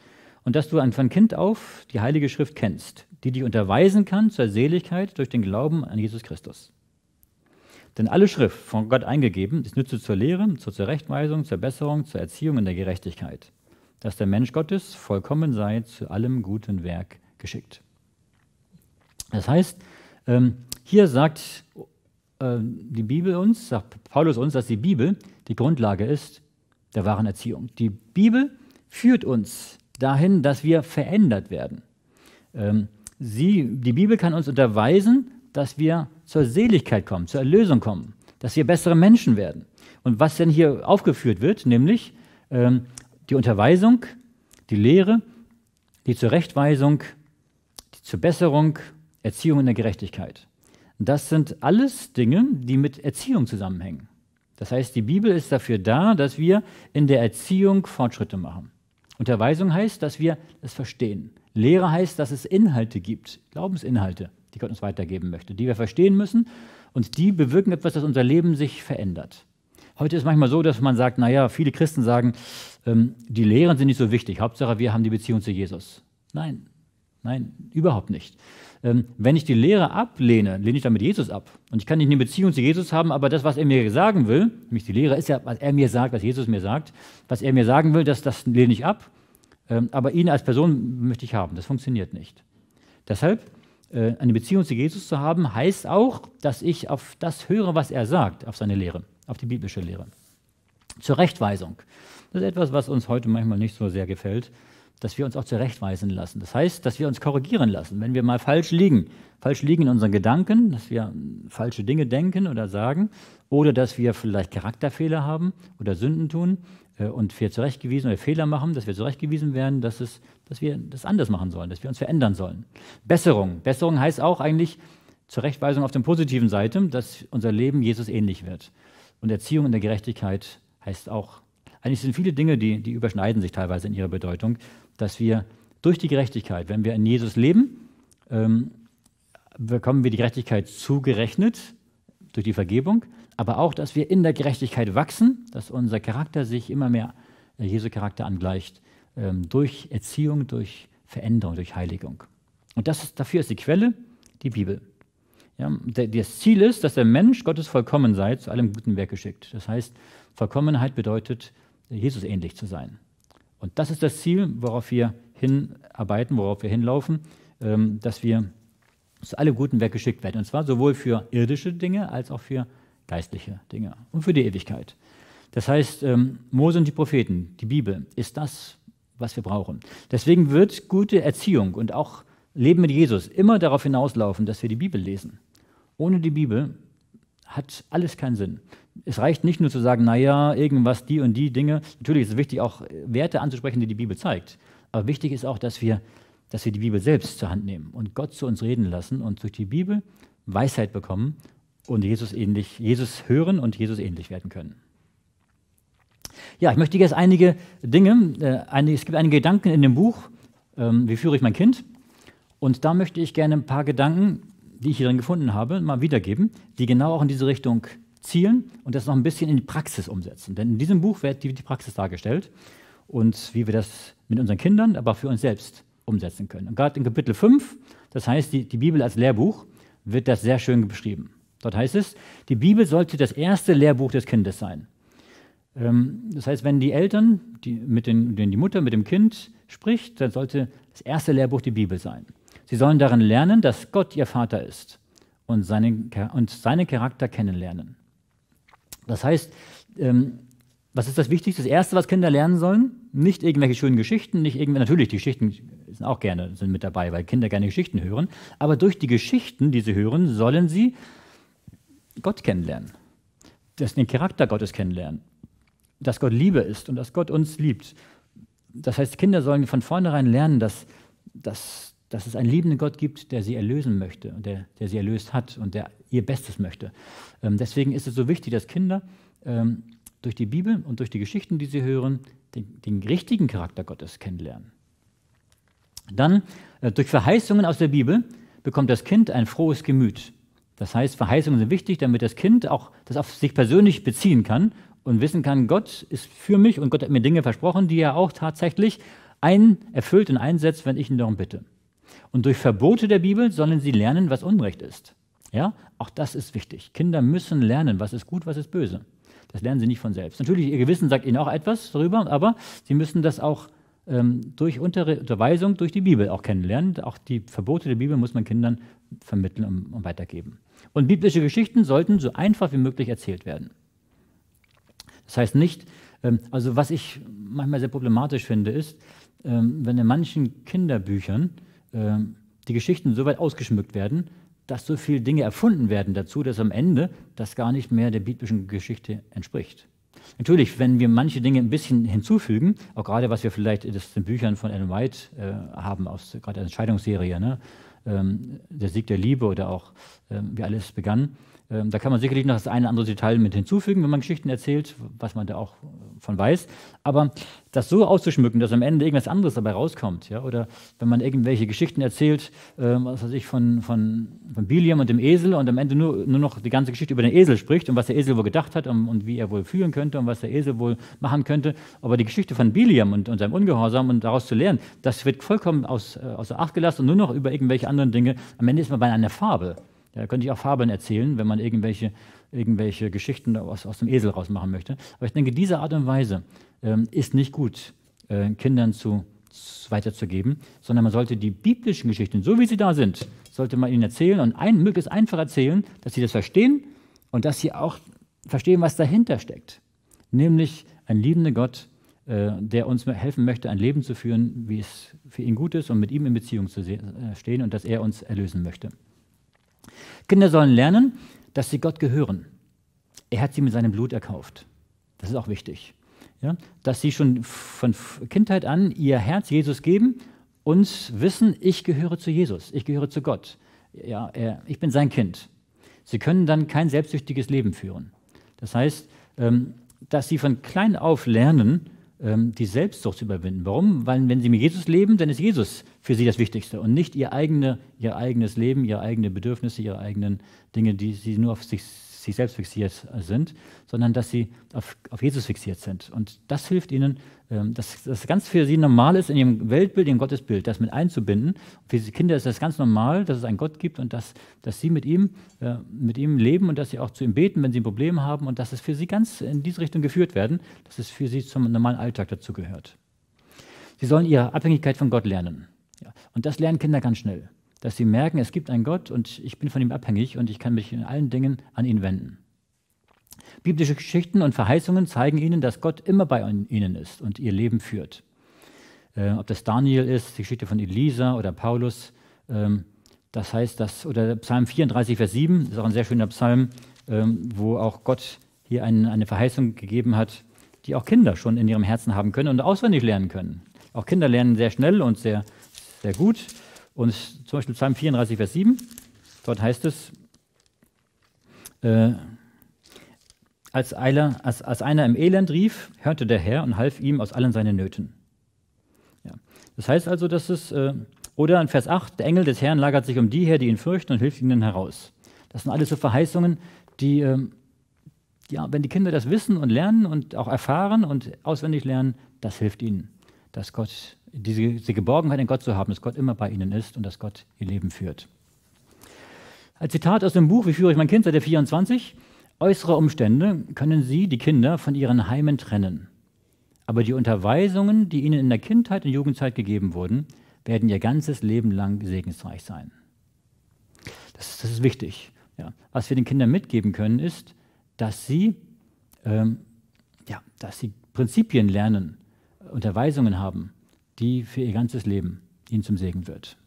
und dass du von Kind auf die Heilige Schrift kennst, die dich unterweisen kann zur Seligkeit durch den Glauben an Jesus Christus. Denn alle Schrift, von Gott eingegeben, ist nütze zur Lehre, zur Zurechtweisung, zur Besserung, zur Erziehung in der Gerechtigkeit, dass der Mensch Gottes vollkommen sei, zu allem guten Werk geschickt. Das heißt, ähm, hier sagt die Bibel uns, sagt Paulus uns, dass die Bibel die Grundlage ist der wahren Erziehung. Die Bibel führt uns dahin, dass wir verändert werden. Ähm, sie, die Bibel kann uns unterweisen, dass wir zur Seligkeit kommen, zur Erlösung kommen, dass wir bessere Menschen werden. Und was denn hier aufgeführt wird, nämlich ähm, die Unterweisung, die Lehre, die Zurechtweisung, die zur Besserung, Erziehung in der Gerechtigkeit. Das sind alles Dinge, die mit Erziehung zusammenhängen. Das heißt, die Bibel ist dafür da, dass wir in der Erziehung Fortschritte machen. Unterweisung heißt, dass wir es verstehen. Lehre heißt, dass es Inhalte gibt, Glaubensinhalte, die Gott uns weitergeben möchte, die wir verstehen müssen und die bewirken etwas, dass unser Leben sich verändert. Heute ist manchmal so, dass man sagt, naja, viele Christen sagen, ähm, die Lehren sind nicht so wichtig, Hauptsache wir haben die Beziehung zu Jesus. Nein, nein, überhaupt nicht. Ähm, wenn ich die Lehre ablehne, lehne ich damit Jesus ab. Und ich kann nicht eine Beziehung zu Jesus haben, aber das, was er mir sagen will, nämlich die Lehre ist ja, was er mir sagt, was Jesus mir sagt, was er mir sagen will, das, das lehne ich ab. Ähm, aber ihn als Person möchte ich haben. Das funktioniert nicht. Deshalb, äh, eine Beziehung zu Jesus zu haben, heißt auch, dass ich auf das höre, was er sagt, auf seine Lehre, auf die biblische Lehre. Zur Rechtweisung. Das ist etwas, was uns heute manchmal nicht so sehr gefällt dass wir uns auch zurechtweisen lassen. Das heißt, dass wir uns korrigieren lassen, wenn wir mal falsch liegen. Falsch liegen in unseren Gedanken, dass wir falsche Dinge denken oder sagen, oder dass wir vielleicht Charakterfehler haben oder Sünden tun äh, und wir zurechtgewiesen oder Fehler machen, dass wir zurechtgewiesen werden, dass, es, dass wir das anders machen sollen, dass wir uns verändern sollen. Besserung. Besserung heißt auch eigentlich Zurechtweisung auf der positiven Seite, dass unser Leben Jesus ähnlich wird. Und Erziehung in der Gerechtigkeit heißt auch, eigentlich sind viele Dinge, die, die überschneiden sich teilweise in ihrer Bedeutung dass wir durch die Gerechtigkeit, wenn wir in Jesus leben, ähm, bekommen wir die Gerechtigkeit zugerechnet durch die Vergebung, aber auch, dass wir in der Gerechtigkeit wachsen, dass unser Charakter sich immer mehr äh, Jesu Charakter angleicht, ähm, durch Erziehung, durch Veränderung, durch Heiligung. Und ist, dafür ist die Quelle die Bibel. Ja, das Ziel ist, dass der Mensch Gottes vollkommen sei, zu allem guten Werk geschickt. Das heißt, Vollkommenheit bedeutet, Jesus ähnlich zu sein. Und das ist das Ziel, worauf wir hinarbeiten, worauf wir hinlaufen, ähm, dass wir zu alle guten Werke geschickt werden. Und zwar sowohl für irdische Dinge als auch für geistliche Dinge und für die Ewigkeit. Das heißt, ähm, Mose und die Propheten, die Bibel, ist das, was wir brauchen. Deswegen wird gute Erziehung und auch Leben mit Jesus immer darauf hinauslaufen, dass wir die Bibel lesen. Ohne die Bibel hat alles keinen Sinn es reicht nicht nur zu sagen, naja, irgendwas, die und die Dinge. Natürlich ist es wichtig, auch Werte anzusprechen, die die Bibel zeigt. Aber wichtig ist auch, dass wir, dass wir die Bibel selbst zur Hand nehmen und Gott zu uns reden lassen und durch die Bibel Weisheit bekommen und Jesus ähnlich, Jesus hören und Jesus ähnlich werden können. Ja, ich möchte jetzt einige Dinge, äh, es gibt einige Gedanken in dem Buch, ähm, Wie führe ich mein Kind? Und da möchte ich gerne ein paar Gedanken, die ich hier drin gefunden habe, mal wiedergeben, die genau auch in diese Richtung zielen und das noch ein bisschen in die Praxis umsetzen. Denn in diesem Buch wird die, Praxis dargestellt und wie wir das mit unseren Kindern, aber für uns selbst umsetzen können. Und gerade in Kapitel 5, das heißt die, die Bibel als Lehrbuch, wird das sehr schön beschrieben. Dort heißt es, die Bibel sollte das erste Lehrbuch des Kindes sein. Ähm, das heißt, wenn die Eltern, die, mit den, die Mutter mit dem Kind spricht, dann sollte das erste Lehrbuch die Bibel sein. Sie sollen darin lernen, dass Gott ihr Vater ist und seinen, und seinen Charakter kennenlernen. Das heißt, ähm, was ist das Wichtigste? Das Erste, was Kinder lernen sollen? Nicht irgendwelche schönen Geschichten, nicht irgendwie, natürlich, die Geschichten sind auch gerne sind mit dabei, weil Kinder gerne Geschichten hören. Aber durch die Geschichten, die sie hören, sollen sie Gott kennenlernen. Das, den Charakter Gottes kennenlernen. Dass Gott Liebe ist und dass Gott uns liebt. Das heißt, Kinder sollen von vornherein lernen, dass, dass, dass es einen liebenden Gott gibt, der sie erlösen möchte und der, der sie erlöst hat und der ihr Bestes möchte. Ähm, deswegen ist es so wichtig, dass Kinder ähm, durch die Bibel und durch die Geschichten, die sie hören, den, den richtigen Charakter Gottes kennenlernen. Dann äh, durch Verheißungen aus der Bibel bekommt das Kind ein frohes Gemüt. Das heißt, Verheißungen sind wichtig, damit das Kind auch das auf sich persönlich beziehen kann und wissen kann, Gott ist für mich und Gott hat mir Dinge versprochen, die er auch tatsächlich ein, erfüllt und einsetzt, wenn ich ihn darum bitte. Und durch Verbote der Bibel sollen sie lernen, was Unrecht ist. Ja, auch das ist wichtig. Kinder müssen lernen, was ist gut, was ist böse. Das lernen sie nicht von selbst. Natürlich, ihr Gewissen sagt ihnen auch etwas darüber, aber sie müssen das auch ähm, durch Unterweisung, durch die Bibel auch kennenlernen. Auch die Verbote der Bibel muss man Kindern vermitteln und, und weitergeben. Und biblische Geschichten sollten so einfach wie möglich erzählt werden. Das heißt nicht, Ähm, also was ich manchmal sehr problematisch finde, ist, ähm, wenn in manchen Kinderbüchern ähm, die Geschichten so weit ausgeschmückt werden, dass so viele Dinge erfunden werden dazu, dass am Ende das gar nicht mehr der biblischen Geschichte entspricht. Natürlich, wenn wir manche Dinge ein bisschen hinzufügen, auch gerade was wir vielleicht in den Büchern von Ellen White äh, haben, aus gerade der Entscheidungsserie, ne? ähm, Der Sieg der Liebe oder auch ähm, wie alles begann, ähm, da kann man sicherlich noch das eine oder andere Detail mit hinzufügen, wenn man Geschichten erzählt, was man da auch von weiß. Aber das so auszuschmücken, dass am Ende irgendwas anderes dabei rauskommt, ja, oder wenn man irgendwelche Geschichten erzählt, äh, was weiß ich, von, von, von Biliam und dem Esel und am Ende nur, nur noch die ganze Geschichte über den Esel spricht und was der Esel wohl gedacht hat und, und wie er wohl fühlen könnte und was der Esel wohl machen könnte. Aber die Geschichte von Biliam und, und seinem Ungehorsam und daraus zu lernen, das wird vollkommen aus, äh, außer Acht gelassen und nur noch über irgendwelche anderen Dinge. Am Ende ist man bei einer Fabel. Da könnte ich auch Fabeln erzählen, wenn man irgendwelche, irgendwelche Geschichten aus, aus dem Esel rausmachen möchte. Aber ich denke, diese Art und Weise ähm, ist nicht gut, äh, Kindern zu, zu, weiterzugeben, sondern man sollte die biblischen Geschichten, so wie sie da sind, sollte man ihnen erzählen und ein, möglichst einfach erzählen, dass sie das verstehen und dass sie auch verstehen, was dahinter steckt. Nämlich ein liebender Gott, äh, der uns helfen möchte, ein Leben zu führen, wie es für ihn gut ist und mit ihm in Beziehung zu äh, stehen und dass er uns erlösen möchte. Kinder sollen lernen, dass sie Gott gehören. Er hat sie mit seinem Blut erkauft. Das ist auch wichtig. Ja? Dass sie schon von Kindheit an ihr Herz Jesus geben und wissen, ich gehöre zu Jesus, ich gehöre zu Gott. Ja, er, ich bin sein Kind. Sie können dann kein selbstsüchtiges Leben führen. Das heißt, ähm, dass sie von klein auf lernen, ähm, die Selbstsucht zu überwinden. Warum? Weil wenn sie mit Jesus leben, dann ist Jesus für sie das Wichtigste und nicht ihr, eigene, ihr eigenes Leben, ihre eigenen Bedürfnisse, ihre eigenen Dinge, die sie nur auf sich sich selbst fixiert sind, sondern dass sie auf, auf Jesus fixiert sind. Und das hilft ihnen, ähm, dass das ganz für sie normal ist, in ihrem Weltbild, in ihrem Gottesbild, das mit einzubinden. Für die Kinder ist das ganz normal, dass es einen Gott gibt und dass, dass sie mit ihm, äh, mit ihm leben und dass sie auch zu ihm beten, wenn sie ein Problem haben und dass es für sie ganz in diese Richtung geführt werden, dass es für sie zum normalen Alltag dazugehört. Sie sollen ihre Abhängigkeit von Gott lernen. Und das lernen Kinder ganz schnell dass sie merken, es gibt einen Gott und ich bin von ihm abhängig und ich kann mich in allen Dingen an ihn wenden. Biblische Geschichten und Verheißungen zeigen ihnen, dass Gott immer bei ihnen ist und ihr Leben führt. Äh, ob das Daniel ist, die Geschichte von Elisa oder Paulus, ähm, das heißt, dass, oder Psalm 34, Vers 7, das ist auch ein sehr schöner Psalm, ähm, wo auch Gott hier ein, eine Verheißung gegeben hat, die auch Kinder schon in ihrem Herzen haben können und auswendig lernen können. Auch Kinder lernen sehr schnell und sehr, sehr gut. Und zum Beispiel Psalm 34, Vers 7, dort heißt es, äh, als, einer, als, als, einer im Elend rief, hörte der Herr und half ihm aus allen seinen Nöten. Ja. Das heißt also, dass es, äh, oder in Vers 8, der Engel des Herrn lagert sich um die her, die ihn fürchten und hilft ihnen heraus. Das sind alles so Verheißungen, die, äh, ja, wenn die Kinder das wissen und lernen und auch erfahren und auswendig lernen, das hilft ihnen, dass Gott diese, diese Geborgenheit in Gott zu haben, dass Gott immer bei ihnen ist und dass Gott ihr Leben führt. Ein Zitat aus dem Buch Wie führe ich mein Kind, Seite 24. Äußere Umstände können Sie, die Kinder, von ihren Heimen trennen. Aber die Unterweisungen, die ihnen in der Kindheit und Jugendzeit gegeben wurden, werden ihr ganzes Leben lang segensreich sein. Das, das ist wichtig. Ja. Was wir den Kindern mitgeben können, ist, dass sie, ähm, ja, dass sie Prinzipien lernen, Unterweisungen haben, die für ihr ganzes Leben ihnen zum Segen wird.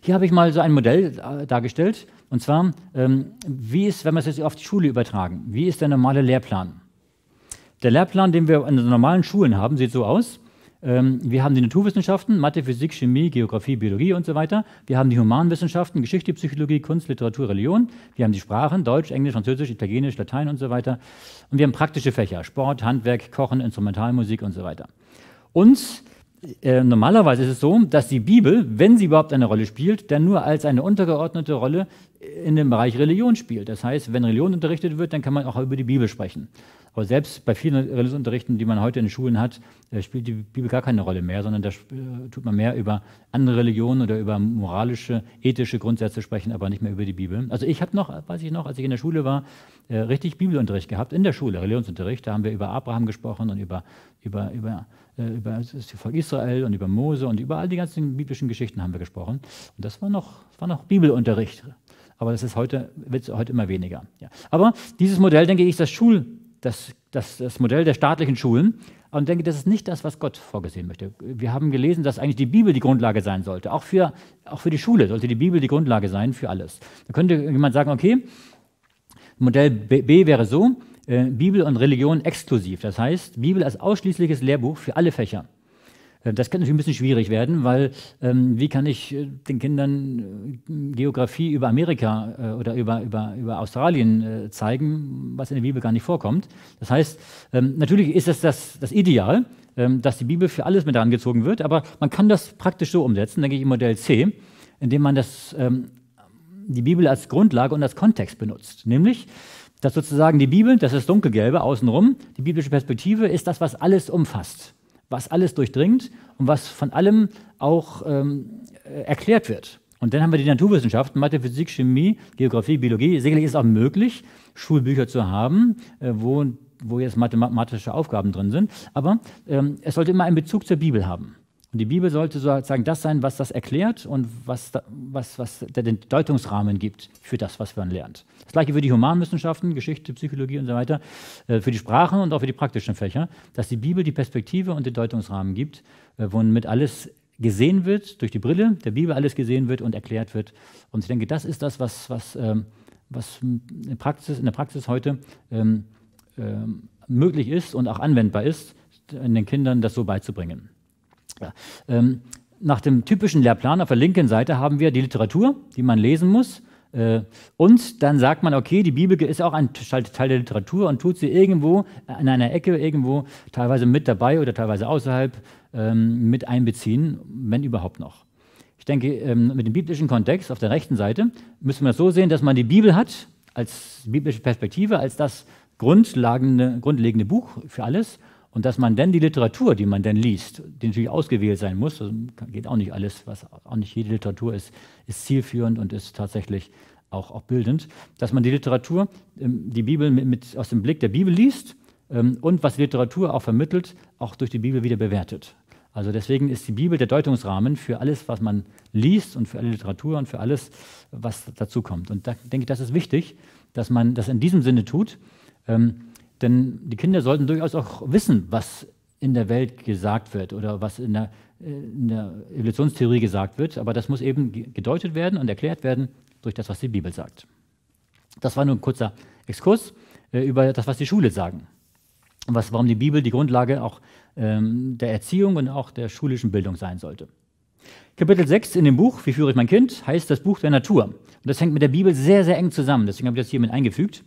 Hier habe ich mal so ein Modell äh, dargestellt, und zwar, ähm, wie ist, wenn wir es jetzt auf die Schule übertragen, wie ist der normale Lehrplan? Der Lehrplan, den wir in den normalen Schulen haben, sieht so aus. Ähm, wir haben die Naturwissenschaften, Mathe, Physik, Chemie, Geografie, Biologie und so weiter. Wir haben die Humanwissenschaften, Geschichte, Psychologie, Kunst, Literatur, Religion. Wir haben die Sprachen, Deutsch, Englisch, Französisch, Italienisch, Latein und so weiter. Und wir haben praktische Fächer, Sport, Handwerk, Kochen, Instrumentalmusik und so weiter. Uns äh, normalerweise ist es so, dass die Bibel, wenn sie überhaupt eine Rolle spielt, dann nur als eine untergeordnete Rolle in dem Bereich Religion spielt. Das heißt, wenn Religion unterrichtet wird, dann kann man auch über die Bibel sprechen. Aber selbst bei vielen Religionsunterrichten, die man heute in Schulen hat, äh, spielt die Bibel gar keine Rolle mehr, sondern da äh, tut man mehr über andere Religionen oder über moralische, ethische Grundsätze sprechen, aber nicht mehr über die Bibel. Also ich habe noch, weiß ich noch, als ich in der Schule war, äh, richtig Bibelunterricht gehabt, in der Schule, Religionsunterricht. Da haben wir über Abraham gesprochen und über, über, über, über das Volk Israel und über Mose und über all die ganzen biblischen Geschichten haben wir gesprochen. Und das war noch, war noch Bibelunterricht. Aber das ist heute, wird heute immer weniger. Ja. Aber dieses Modell, denke ich, ist das Schul- das, das, das Modell der staatlichen Schulen und denke, das ist nicht das, was Gott vorgesehen möchte. Wir haben gelesen, dass eigentlich die Bibel die Grundlage sein sollte. Auch für, auch für die Schule sollte die Bibel die Grundlage sein für alles. Da könnte jemand sagen, okay, Modell B, B wäre so, äh, Bibel und Religion exklusiv. Das heißt, Bibel als ausschließliches Lehrbuch für alle Fächer. Äh, das kann natürlich ein bisschen schwierig werden, weil ähm, wie kann ich äh, den Kindern Geografie über Amerika äh, oder über, über, über Australien äh, zeigen, was in der Bibel gar nicht vorkommt? Das heißt, ähm, natürlich ist es das, das Ideal, ähm, dass die Bibel für alles mit herangezogen wird, aber man kann das praktisch so umsetzen, denke ich, im Modell C, indem man das, ähm, die Bibel als Grundlage und als Kontext benutzt. Nämlich, dass sozusagen die Bibel, das ist dunkelgelbe außenrum, die biblische Perspektive ist das, was alles umfasst was alles durchdringt und was von allem auch ähm, äh, erklärt wird. Und dann haben wir die Naturwissenschaften, Mathe, Physik, Chemie, Geografie, Biologie. Sicherlich ist es auch möglich, Schulbücher zu haben, äh, wo, wo jetzt mathematische Aufgaben drin sind. Aber ähm, es sollte immer einen Bezug zur Bibel haben. Und die Bibel sollte sozusagen das sein, was das erklärt und was, was, was den Deutungsrahmen gibt für das, was man lernt. Das gleiche für die Humanwissenschaften, Geschichte, Psychologie und so weiter, äh, für die Sprachen und auch für die praktischen Fächer, dass die Bibel die Perspektive und den Deutungsrahmen gibt, äh, womit alles gesehen wird, durch die Brille der Bibel alles gesehen wird und erklärt wird. Und ich denke, das ist das, was, was, ähm, was in, der Praxis, in der Praxis heute ähm, ähm, möglich ist und auch anwendbar ist, den Kindern das so beizubringen. Ja. Ähm, nach dem typischen Lehrplan auf der linken Seite haben wir die Literatur, die man lesen muss. Äh, und dann sagt man, okay, die Bibel ist auch ein Teil der Literatur und tut sie irgendwo in einer Ecke, irgendwo teilweise mit dabei oder teilweise außerhalb ähm, mit einbeziehen, wenn überhaupt noch. Ich denke, ähm, mit dem biblischen Kontext auf der rechten Seite müssen wir es so sehen, dass man die Bibel hat als biblische Perspektive, als das grundlegende Buch für alles und dass man dann die Literatur, die man dann liest, die natürlich ausgewählt sein muss, das geht auch nicht alles, was auch nicht jede Literatur ist, ist zielführend und ist tatsächlich auch, auch bildend, dass man die Literatur, ähm, die Bibel mit, mit aus dem Blick der Bibel liest ähm, und was Literatur auch vermittelt, auch durch die Bibel wieder bewertet. Also deswegen ist die Bibel der Deutungsrahmen für alles, was man liest und für alle Literatur und für alles, was dazu kommt. Und da denke ich, das ist wichtig, dass man das in diesem Sinne tut. Ähm, denn die Kinder sollten durchaus auch wissen, was in der Welt gesagt wird oder was in der, äh, in der Evolutionstheorie gesagt wird. Aber das muss eben gedeutet werden und erklärt werden durch das, was die Bibel sagt. Das war nur ein kurzer Exkurs äh, über das, was die Schule sagen. Was, warum die Bibel die Grundlage auch ähm, der Erziehung und auch der schulischen Bildung sein sollte. Kapitel 6 in dem Buch, Wie führe ich mein Kind, heißt das Buch der Natur. Und das hängt mit der Bibel sehr, sehr eng zusammen. Deswegen habe ich das hier mit eingefügt.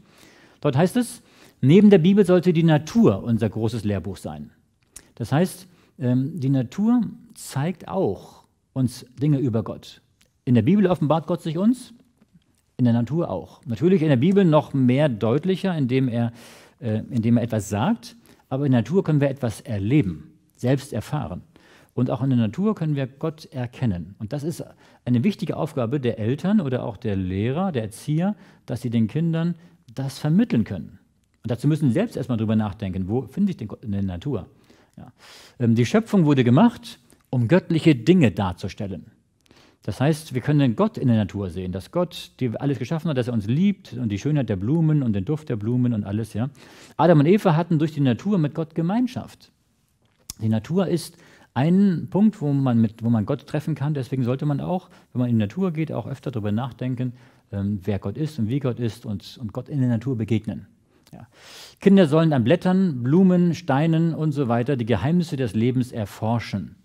Dort heißt es, Neben der Bibel sollte die Natur unser großes Lehrbuch sein. Das heißt, ähm, die Natur zeigt auch uns Dinge über Gott. In der Bibel offenbart Gott sich uns, in der Natur auch. Natürlich in der Bibel noch mehr deutlicher, indem er, äh, indem er etwas sagt, aber in der Natur können wir etwas erleben, selbst erfahren. Und auch in der Natur können wir Gott erkennen. Und das ist eine wichtige Aufgabe der Eltern oder auch der Lehrer, der Erzieher, dass sie den Kindern das vermitteln können. Und dazu müssen Sie selbst erstmal drüber nachdenken, wo finde ich den Gott in der Natur? Ja. Ähm, die Schöpfung wurde gemacht, um göttliche Dinge darzustellen. Das heißt, wir können den Gott in der Natur sehen, dass Gott die alles geschaffen hat, dass er uns liebt und die Schönheit der Blumen und den Duft der Blumen und alles. Ja. Adam und Eva hatten durch die Natur mit Gott Gemeinschaft. Die Natur ist ein Punkt, wo man, mit, wo man Gott treffen kann. Deswegen sollte man auch, wenn man in die Natur geht, auch öfter darüber nachdenken, ähm, wer Gott ist und wie Gott ist und, und Gott in der Natur begegnen. Ja. Kinder sollen an Blättern, Blumen, Steinen und so weiter die Geheimnisse des Lebens erforschen.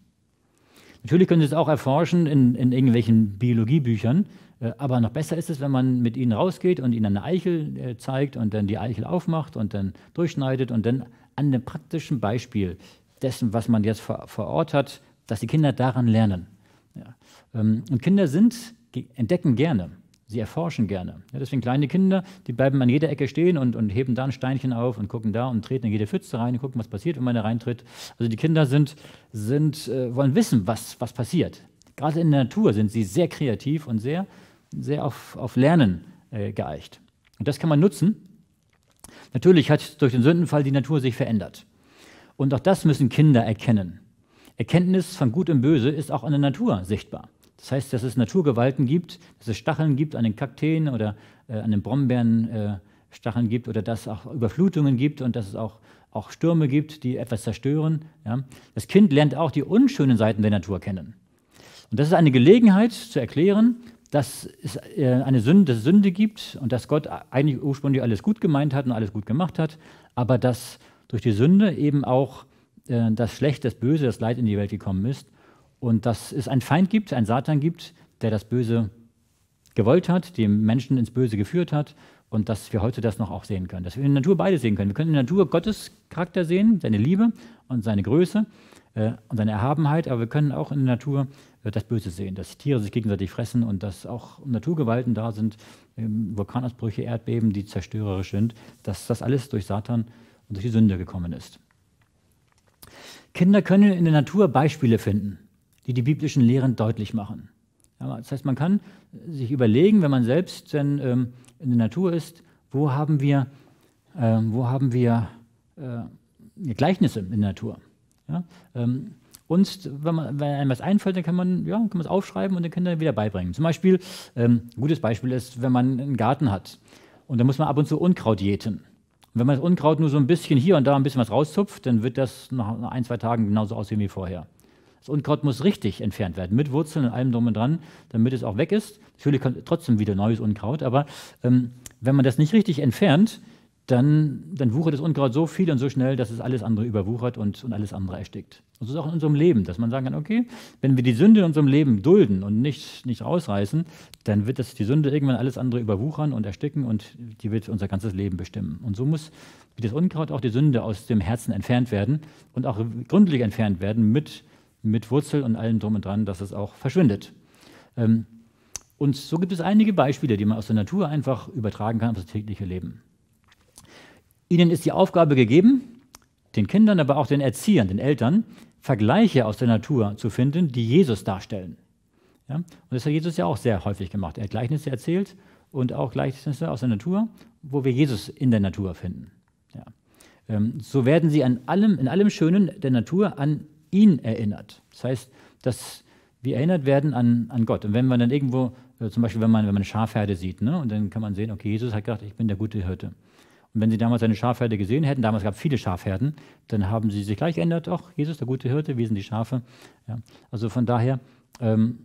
Natürlich können sie es auch erforschen in, in irgendwelchen Biologiebüchern, äh, aber noch besser ist es, wenn man mit ihnen rausgeht und ihnen eine Eichel äh, zeigt und dann die Eichel aufmacht und dann durchschneidet und dann an dem praktischen Beispiel dessen, was man jetzt vor, Ort hat, dass die Kinder daran lernen. Ja. Ähm, und Kinder sind, entdecken gerne. Sie erforschen gerne. Ja, deswegen kleine Kinder, die bleiben an jeder Ecke stehen und, und heben da ein Steinchen auf und gucken da und treten in jede Pfütze rein und gucken, was passiert, wenn man da reintritt. Also die Kinder sind, sind, äh, wollen wissen, was, was passiert. Gerade in der Natur sind sie sehr kreativ und sehr, sehr auf, auf Lernen äh, geeicht. Und das kann man nutzen. Natürlich hat durch den Sündenfall die Natur sich verändert. Und auch das müssen Kinder erkennen. Erkenntnis von Gut und Böse ist auch in der Natur sichtbar. Das heißt, dass es Naturgewalten gibt, dass es Stacheln gibt an den Kakteen oder äh, an den Brombeeren, äh, Stacheln gibt oder dass es auch Überflutungen gibt und dass es auch, auch Stürme gibt, die etwas zerstören. Ja. Das Kind lernt auch die unschönen Seiten der Natur kennen. Und das ist eine Gelegenheit zu erklären, dass es äh, eine Sünde, dass Sünde gibt und dass Gott eigentlich ursprünglich alles gut gemeint hat und alles gut gemacht hat, aber dass durch die Sünde eben auch äh, das Schlechte, das Böse, das Leid in die Welt gekommen ist und dass es einen Feind gibt, einen Satan gibt, der das Böse gewollt hat, die Menschen ins Böse geführt hat und dass wir heute das noch auch sehen können, dass wir in der Natur beides sehen können. Wir können in der Natur Gottes Charakter sehen, seine Liebe und seine Größe äh, und seine Erhabenheit, aber wir können auch in der Natur äh, das Böse sehen, dass Tiere sich gegenseitig fressen und dass auch Naturgewalten da sind, ähm, Vulkanausbrüche, Erdbeben, die zerstörerisch sind, dass das alles durch Satan und durch die Sünde gekommen ist. Kinder können in der Natur Beispiele finden, die die biblischen Lehren deutlich machen. Das heißt, man kann sich überlegen, wenn man selbst denn, ähm, in der Natur ist, wo haben wir, äh, wo haben wir äh, Gleichnisse in der Natur. Ja? Ähm, und wenn, man, wenn, einem was einfällt, dann kann man ja, es aufschreiben und den Kindern wieder beibringen. Zum Beispiel, ähm, ein gutes Beispiel ist, wenn man einen Garten hat und da muss man ab und zu Unkraut jäten. Und wenn man das Unkraut nur so ein bisschen hier und da ein bisschen was rauszupft, dann wird das nach ein, zwei Tagen genauso aussehen wie vorher. Das Unkraut muss richtig entfernt werden, mit Wurzeln und allem drum und dran, damit es auch weg ist. Natürlich kommt trotzdem wieder neues Unkraut, aber ähm, wenn man das nicht richtig entfernt, dann, dann wuchert das Unkraut so viel und so schnell, dass es alles andere überwuchert und, und alles andere erstickt. Und so ist auch in unserem Leben, dass man sagen kann, okay, wenn wir die Sünde in unserem Leben dulden und nicht, nicht rausreißen, dann wird das, die Sünde irgendwann alles andere überwuchern und ersticken und die wird unser ganzes Leben bestimmen. Und so muss wie das Unkraut auch die Sünde aus dem Herzen entfernt werden und auch gründlich entfernt werden mit mit Wurzel und allem drum und dran, dass es auch verschwindet. Ähm, und so gibt es einige Beispiele, die man aus der Natur einfach übertragen kann auf das tägliche Leben. Ihnen ist die Aufgabe gegeben, den Kindern, aber auch den Erziehern, den Eltern, Vergleiche aus der Natur zu finden, die Jesus darstellen. Ja? Und das hat Jesus ja auch sehr häufig gemacht. Er hat Gleichnisse erzählt und auch Gleichnisse aus der Natur, wo wir Jesus in der Natur finden. Ja. Ähm, so werden sie an allem, in allem Schönen der Natur an ihn erinnert. Das heißt, dass wir erinnert werden an, an Gott. Und wenn man dann irgendwo, äh, zum Beispiel, wenn man, wenn man eine Schafherde sieht, ne, und dann kann man sehen, okay, Jesus hat gesagt, ich bin der gute Hirte. Und wenn Sie damals eine Schafherde gesehen hätten, damals gab es viele Schafherden, dann haben Sie sich gleich geändert, ach, Jesus, der gute Hirte, wie sind die Schafe? Ja, also von daher, ähm,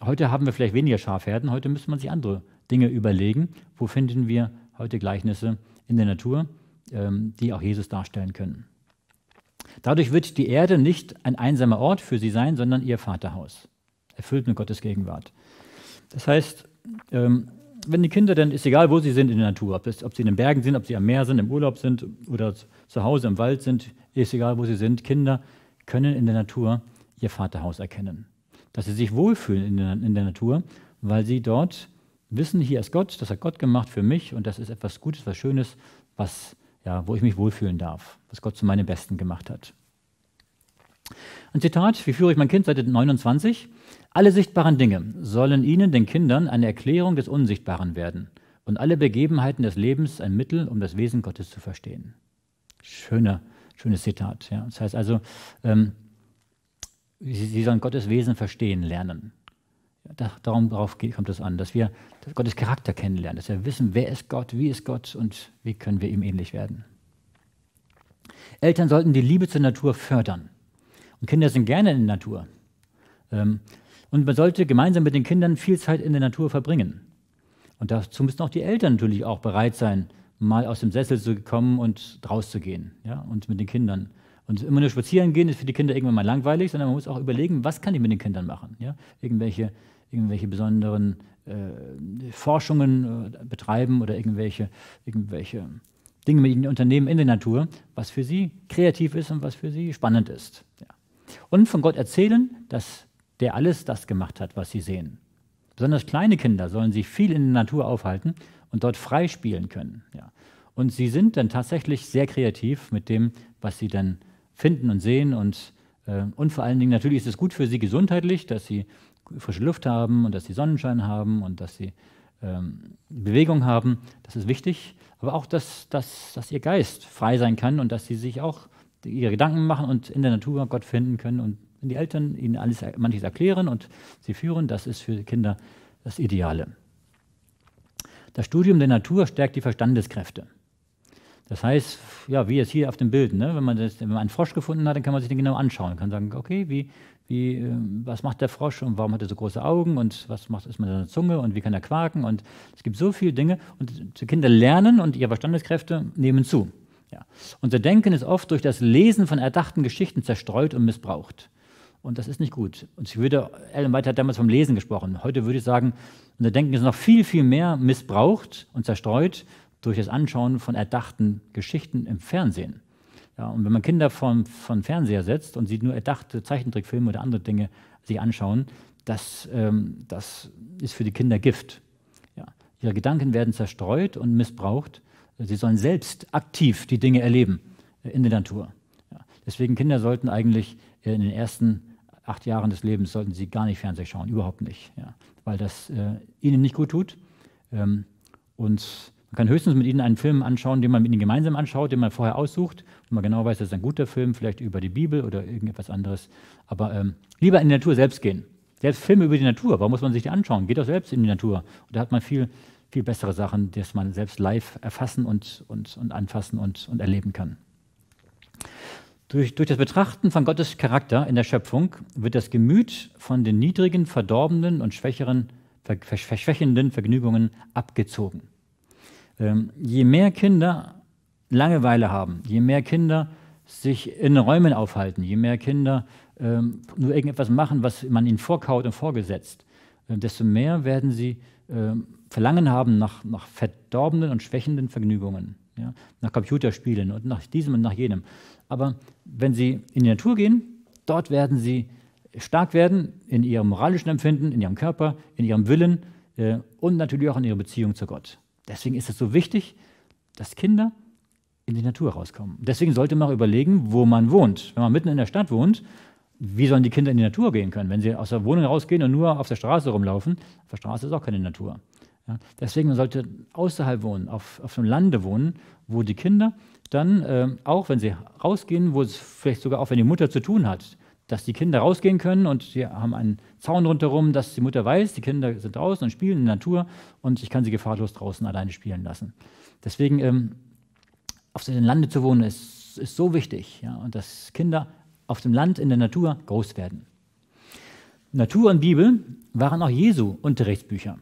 heute haben wir vielleicht weniger Schafherden, heute müsste man sich andere Dinge überlegen. Wo finden wir heute Gleichnisse in der Natur, ähm, die auch Jesus darstellen können? Dadurch wird die Erde nicht ein einsamer Ort für sie sein, sondern ihr Vaterhaus, erfüllt mit Gottes Gegenwart. Das heißt, ähm, wenn die Kinder dann, ist egal, wo sie sind in der Natur, ob, sie in den Bergen sind, ob sie am Meer sind, im Urlaub sind oder zu Hause im Wald sind, ist egal, wo sie sind, Kinder können in der Natur ihr Vaterhaus erkennen. Dass sie sich wohlfühlen in der Natur, weil sie dort wissen, hier ist Gott, das hat Gott gemacht für mich und das ist etwas Gutes, was Schönes, was ja, wo ich mich wohlfühlen darf, was Gott zu meinem Besten gemacht hat. Ein Zitat, wie führe ich mein Kind, Seite 29. Alle sichtbaren Dinge sollen ihnen, den Kindern, eine Erklärung des Unsichtbaren werden und alle Begebenheiten des Lebens ein Mittel, um das Wesen Gottes zu verstehen. Schöner, schönes Zitat. Ja. Das heißt also, ähm, sie, sie sollen Gottes Wesen verstehen lernen. Darum darauf kommt es an, dass wir Gottes Charakter kennenlernen, dass wir wissen, wer ist Gott, wie ist Gott und wie können wir ihm ähnlich werden. Eltern sollten die Liebe zur Natur fördern. Und Kinder sind gerne in der Natur. Ähm, und man sollte gemeinsam mit den Kindern viel Zeit in der Natur verbringen. Und dazu müssen auch die Eltern natürlich auch bereit sein, mal aus dem Sessel zu kommen und rauszugehen ja, und mit den Kindern. Und immer nur spazieren gehen ist für die Kinder irgendwann mal langweilig, sondern man muss auch überlegen, was kann ich mit den Kindern machen. Ja? Irgendwelche irgendwelche besonderen äh, Forschungen äh, betreiben oder irgendwelche, irgendwelche Dinge mit ihnen unternehmen in der Natur, was für sie kreativ ist und was für sie spannend ist. Ja. Und von Gott erzählen, dass der alles das gemacht hat, was sie sehen. Besonders kleine Kinder sollen sich viel in der Natur aufhalten und dort frei spielen können. Ja. Und sie sind dann tatsächlich sehr kreativ mit dem, was sie dann finden und sehen. Und, äh, und vor allen Dingen natürlich ist es gut für sie gesundheitlich, dass sie frische Luft haben und dass sie Sonnenschein haben und dass sie ähm, Bewegung haben. Das ist wichtig. Aber auch, dass, dass, dass ihr Geist frei sein kann und dass sie sich auch ihre Gedanken machen und in der Natur Gott finden können. Und die Eltern ihnen alles, manches erklären und sie führen, das ist für Kinder das Ideale. Das Studium der Natur stärkt die Verstandeskräfte. Das heißt, ja, wie jetzt hier auf dem Bild, ne? wenn, man das, wenn man einen Frosch gefunden hat, dann kann man sich den genau anschauen. Kann sagen, okay, wie, wie, äh, was macht der Frosch und warum hat er so große Augen und was macht es mit seiner Zunge und wie kann er quaken und es gibt so viele Dinge und die Kinder lernen und ihre Verstandeskräfte nehmen zu. Ja. Unser Denken ist oft durch das Lesen von erdachten Geschichten zerstreut und missbraucht. Und das ist nicht gut. Und ich würde, Ellen White hat damals vom Lesen gesprochen. Heute würde ich sagen, unser Denken ist noch viel, viel mehr missbraucht und zerstreut durch das Anschauen von erdachten Geschichten im Fernsehen. Ja, und wenn man Kinder von, von Fernseher setzt und sie nur erdachte Zeichentrickfilme oder andere Dinge sich anschauen, das, ähm, das ist für die Kinder Gift. Ja. Ihre Gedanken werden zerstreut und missbraucht. Sie sollen selbst aktiv die Dinge erleben äh, in der Natur. Ja. Deswegen Kinder sollten eigentlich in den ersten acht Jahren des Lebens sollten sie gar nicht Fernsehen schauen, überhaupt nicht, ja, weil das äh, ihnen nicht gut tut. Ähm, und man kann höchstens mit ihnen einen Film anschauen, den man mit ihnen gemeinsam anschaut, den man vorher aussucht und man genau weiß, das ist ein guter Film, vielleicht über die Bibel oder irgendetwas anderes. Aber ähm, lieber in die Natur selbst gehen. Selbst Filme über die Natur, warum muss man sich die anschauen? Geht doch selbst in die Natur. Und da hat man viel, viel bessere Sachen, die man selbst live erfassen und, und, und anfassen und, und erleben kann. Durch, durch das Betrachten von Gottes Charakter in der Schöpfung wird das Gemüt von den niedrigen, verdorbenen und schwächeren, verschwächenden Vergnügungen abgezogen. Ähm, je mehr Kinder Langeweile haben, je mehr Kinder sich in Räumen aufhalten, je mehr Kinder ähm, nur irgendetwas machen, was man ihnen vorkaut und vorgesetzt, äh, desto mehr werden sie äh, Verlangen haben nach, nach verdorbenen und schwächenden Vergnügungen, ja? nach Computerspielen und nach diesem und nach jenem. Aber wenn sie in die Natur gehen, dort werden sie stark werden in ihrem moralischen Empfinden, in ihrem Körper, in ihrem Willen äh, und natürlich auch in ihrer Beziehung zu Gott. Deswegen ist es so wichtig, dass Kinder in die Natur rauskommen. Deswegen sollte man auch überlegen, wo man wohnt. Wenn man mitten in der Stadt wohnt, wie sollen die Kinder in die Natur gehen können? Wenn sie aus der Wohnung rausgehen und nur auf der Straße rumlaufen, auf der Straße ist auch keine Natur. Ja, deswegen man sollte außerhalb wohnen, auf, auf dem Lande wohnen, wo die Kinder dann, äh, auch wenn sie rausgehen, wo es vielleicht sogar auch, wenn die Mutter zu tun hat, dass die Kinder rausgehen können und sie haben einen Zaun rundherum, dass die Mutter weiß, die Kinder sind draußen und spielen in der Natur und ich kann sie gefahrlos draußen alleine spielen lassen. Deswegen ähm, auf dem Lande zu wohnen ist, ist so wichtig ja, und dass Kinder auf dem Land in der Natur groß werden. Natur und Bibel waren auch Jesu Unterrichtsbücher.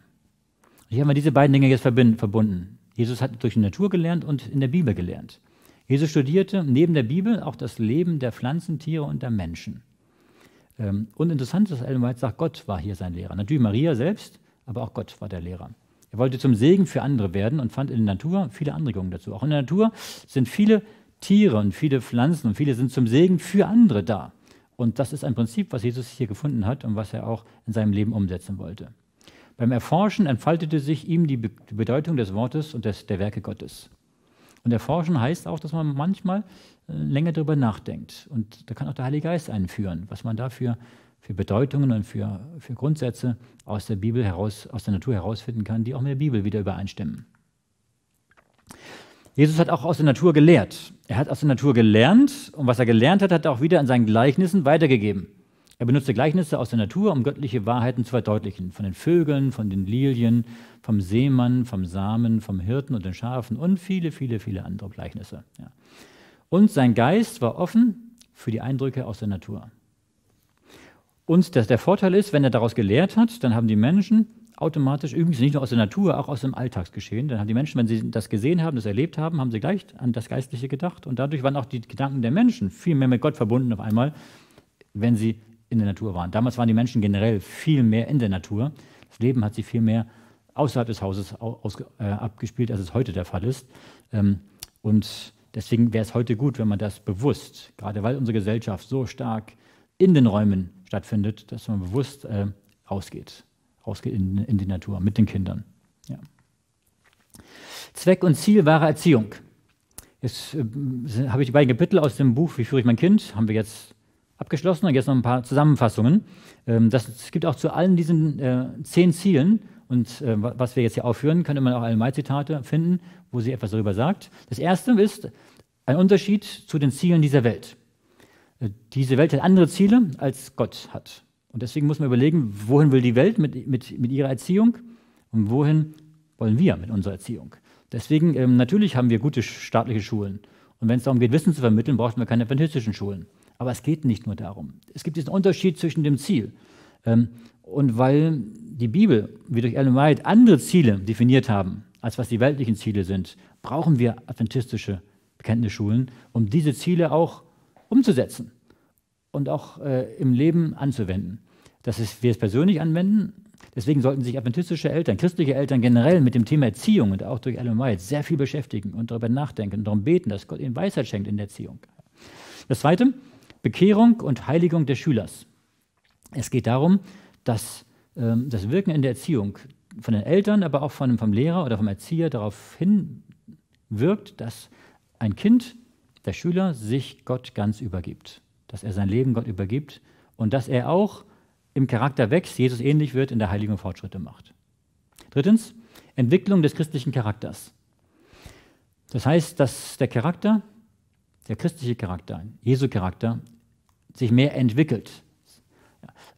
Hier haben wir diese beiden Dinge jetzt verbunden. Jesus hat durch die Natur gelernt und in der Bibel gelernt. Jesus studierte neben der Bibel auch das Leben der Pflanzen, Tiere und der Menschen. Ähm, und interessant ist, dass Ellen White sagt, Gott war hier sein Lehrer. Natürlich Maria selbst, aber auch Gott war der Lehrer. Er wollte zum Segen für andere werden und fand in der Natur viele Anregungen dazu. Auch in der Natur sind viele Tiere und viele Pflanzen und viele sind zum Segen für andere da. Und das ist ein Prinzip, was Jesus hier gefunden hat und was er auch in seinem Leben umsetzen wollte. Beim Erforschen entfaltete sich ihm die, Bedeutung des Wortes und des, der Werke Gottes. Und Erforschen heißt auch, dass man manchmal äh, länger darüber nachdenkt. Und da kann auch der Heilige Geist einführen, was man dafür für Bedeutungen und für, für Grundsätze aus der Bibel heraus, aus der Natur herausfinden kann, die auch mit der Bibel wieder übereinstimmen. Jesus hat auch aus der Natur gelehrt. Er hat aus der Natur gelernt und was er gelernt hat, hat er auch wieder in seinen Gleichnissen weitergegeben. Er benutzte Gleichnisse aus der Natur, um göttliche Wahrheiten zu verdeutlichen. Von den Vögeln, von den Lilien, vom Seemann, vom Samen, vom Hirten und den Schafen und viele, viele, viele andere Gleichnisse. Ja. Und sein Geist war offen für die Eindrücke aus der Natur. Und das, der Vorteil ist, wenn er daraus gelehrt hat, dann haben die Menschen automatisch, übrigens nicht nur aus der Natur, auch aus dem Alltagsgeschehen, dann haben die Menschen, wenn sie das gesehen haben, das erlebt haben, haben sie gleich an das Geistliche gedacht. Und dadurch waren auch die Gedanken der Menschen viel mehr mit Gott verbunden auf einmal, wenn sie in der Natur waren. Damals waren die Menschen generell viel mehr in der Natur. Das Leben hat sich viel mehr außerhalb des Hauses aus, äh, abgespielt, als es heute der Fall ist. Ähm, und deswegen wäre es heute gut, wenn man das bewusst, gerade weil unsere Gesellschaft so stark in den Räumen stattfindet, dass man bewusst äh, rausgeht, rausgeht in, in, die Natur mit den Kindern. Ja. Zweck und Ziel wahrer Erziehung. Jetzt äh, habe ich die beiden Kapitel aus dem Buch Wie führe ich mein Kind, haben wir jetzt abgeschlossen und jetzt noch ein paar Zusammenfassungen. Ähm, das, es gibt auch zu allen diesen äh, zehn Zielen und äh, was wir jetzt hier aufführen, könnte man auch Allmai-Zitate finden, wo sie etwas darüber sagt. Das erste ist ein Unterschied zu den Zielen dieser Welt. Äh, diese Welt hat andere Ziele, als Gott hat. Und deswegen muss man überlegen, wohin will die Welt mit, mit, mit ihrer Erziehung und wohin wollen wir mit unserer Erziehung. Deswegen, ähm, natürlich haben wir gute staatliche Schulen. Und wenn es darum geht, Wissen zu vermitteln, brauchen wir keine adventistischen Schulen. Aber es geht nicht nur darum. Es gibt diesen Unterschied zwischen dem Ziel. Ähm, und weil die Bibel, wie durch Ellen White, andere Ziele definiert haben, als was die weltlichen Ziele sind, brauchen wir adventistische Bekenntnisschulen, um diese Ziele auch umzusetzen und auch äh, im Leben anzuwenden. Dass es, wir es persönlich anwenden. Deswegen sollten sich adventistische Eltern, christliche Eltern generell mit dem Thema Erziehung und auch durch White sehr viel beschäftigen und darüber nachdenken und darum beten, dass Gott ihnen Weisheit schenkt in der Erziehung. Das Zweite, Bekehrung und Heiligung des Schülers. Es geht darum, dass ähm, das Wirken in der Erziehung von den Eltern, aber auch von, vom Lehrer oder vom Erzieher darauf hinwirkt, dass ein Kind, der Schüler, sich Gott ganz übergibt. Dass er sein Leben Gott übergibt und dass er auch im Charakter wächst, Jesus ähnlich wird, in der Heiligung Fortschritte macht. Drittens, Entwicklung des christlichen Charakters. Das heißt, dass der Charakter, der christliche Charakter, Jesu Charakter, sich mehr entwickelt.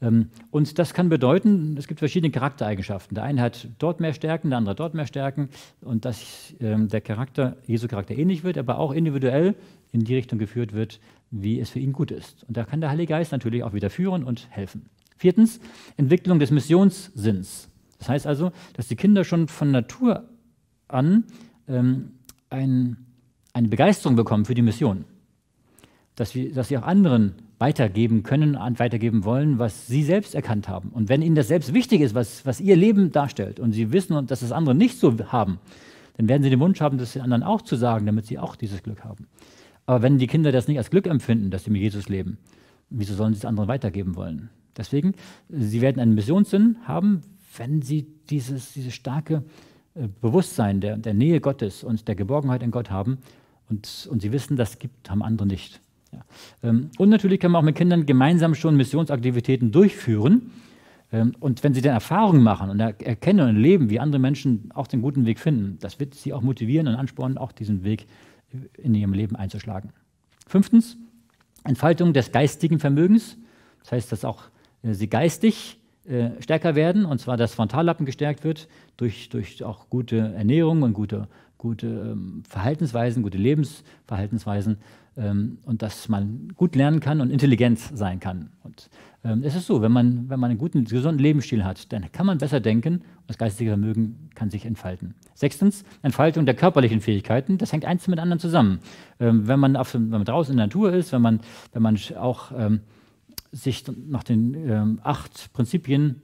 Ähm, und das kann bedeuten, es gibt verschiedene Charaktereigenschaften. Der eine hat dort mehr Stärken, der andere dort mehr Stärken und dass ähm, der Charakter, Jesu Charakter ähnlich wird, aber auch individuell in die Richtung geführt wird, wie es für ihn gut ist. Und da kann der Heilige Geist natürlich auch wieder führen und helfen. Viertens, Entwicklung des Missionssinns. Das heißt also, dass die Kinder schon von Natur an ähm, ein, eine Begeisterung bekommen für die Mission. Dass, wir, dass sie auch anderen weitergeben können weitergeben wollen, was sie selbst erkannt haben. Und wenn ihnen das selbst wichtig ist, was, was ihr Leben darstellt, und sie wissen, dass das andere nicht so haben, dann werden sie den Wunsch haben, das den anderen auch zu sagen, damit sie auch dieses Glück haben. Aber wenn die Kinder das nicht als Glück empfinden, dass sie mit Jesus leben, wieso sollen sie es anderen weitergeben wollen? Deswegen, sie werden einen Missionssinn haben, wenn sie dieses, dieses starke äh, Bewusstsein der, der Nähe Gottes und der Geborgenheit in Gott haben und, und sie wissen, das gibt, haben andere nicht. Ja. Ähm, und natürlich kann man auch mit Kindern gemeinsam schon Missionsaktivitäten durchführen. Ähm, und wenn sie dann Erfahrungen machen und erkennen und erleben, wie andere Menschen auch den guten Weg finden, das wird sie auch motivieren und anspornen, auch diesen Weg in ihrem Leben einzuschlagen. Fünftens, Entfaltung des geistigen Vermögens. Das heißt, dass auch äh, sie geistig äh, stärker werden, und zwar das Frontallappen gestärkt wird durch, durch auch gute Ernährung und gute, gute ähm, Verhaltensweisen, gute Lebensverhaltensweisen ähm, und dass man gut lernen kann und intelligent sein kann. Und ähm, es ist so, wenn man, wenn man einen guten, gesunden Lebensstil hat, dann kann man besser denken und das geistige Vermögen kann sich entfalten. Sechstens, Entfaltung der körperlichen Fähigkeiten. Das hängt eins mit anderen zusammen. Ähm, wenn, man auf, wenn man draußen in der Natur ist, wenn man, wenn man auch ähm, sich nach den ähm, acht Prinzipien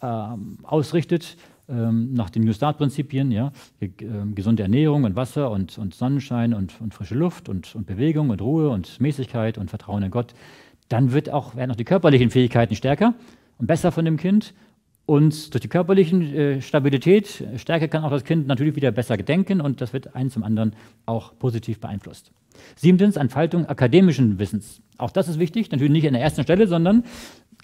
ähm, ausrichtet, nach den New Start-Prinzipien, ja, äh, gesunde Ernährung und Wasser und, und Sonnenschein und, und, frische Luft und, und Bewegung und Ruhe und Mäßigkeit und Vertrauen in Gott, dann wird auch, werden auch die körperlichen Fähigkeiten stärker und besser von dem Kind. Und durch die körperliche äh, Stabilität, äh, Stärke kann auch das Kind natürlich wieder besser gedenken und das wird eins zum anderen auch positiv beeinflusst. Siebtens, Entfaltung akademischen Wissens. Auch das ist wichtig, natürlich nicht an der ersten Stelle, sondern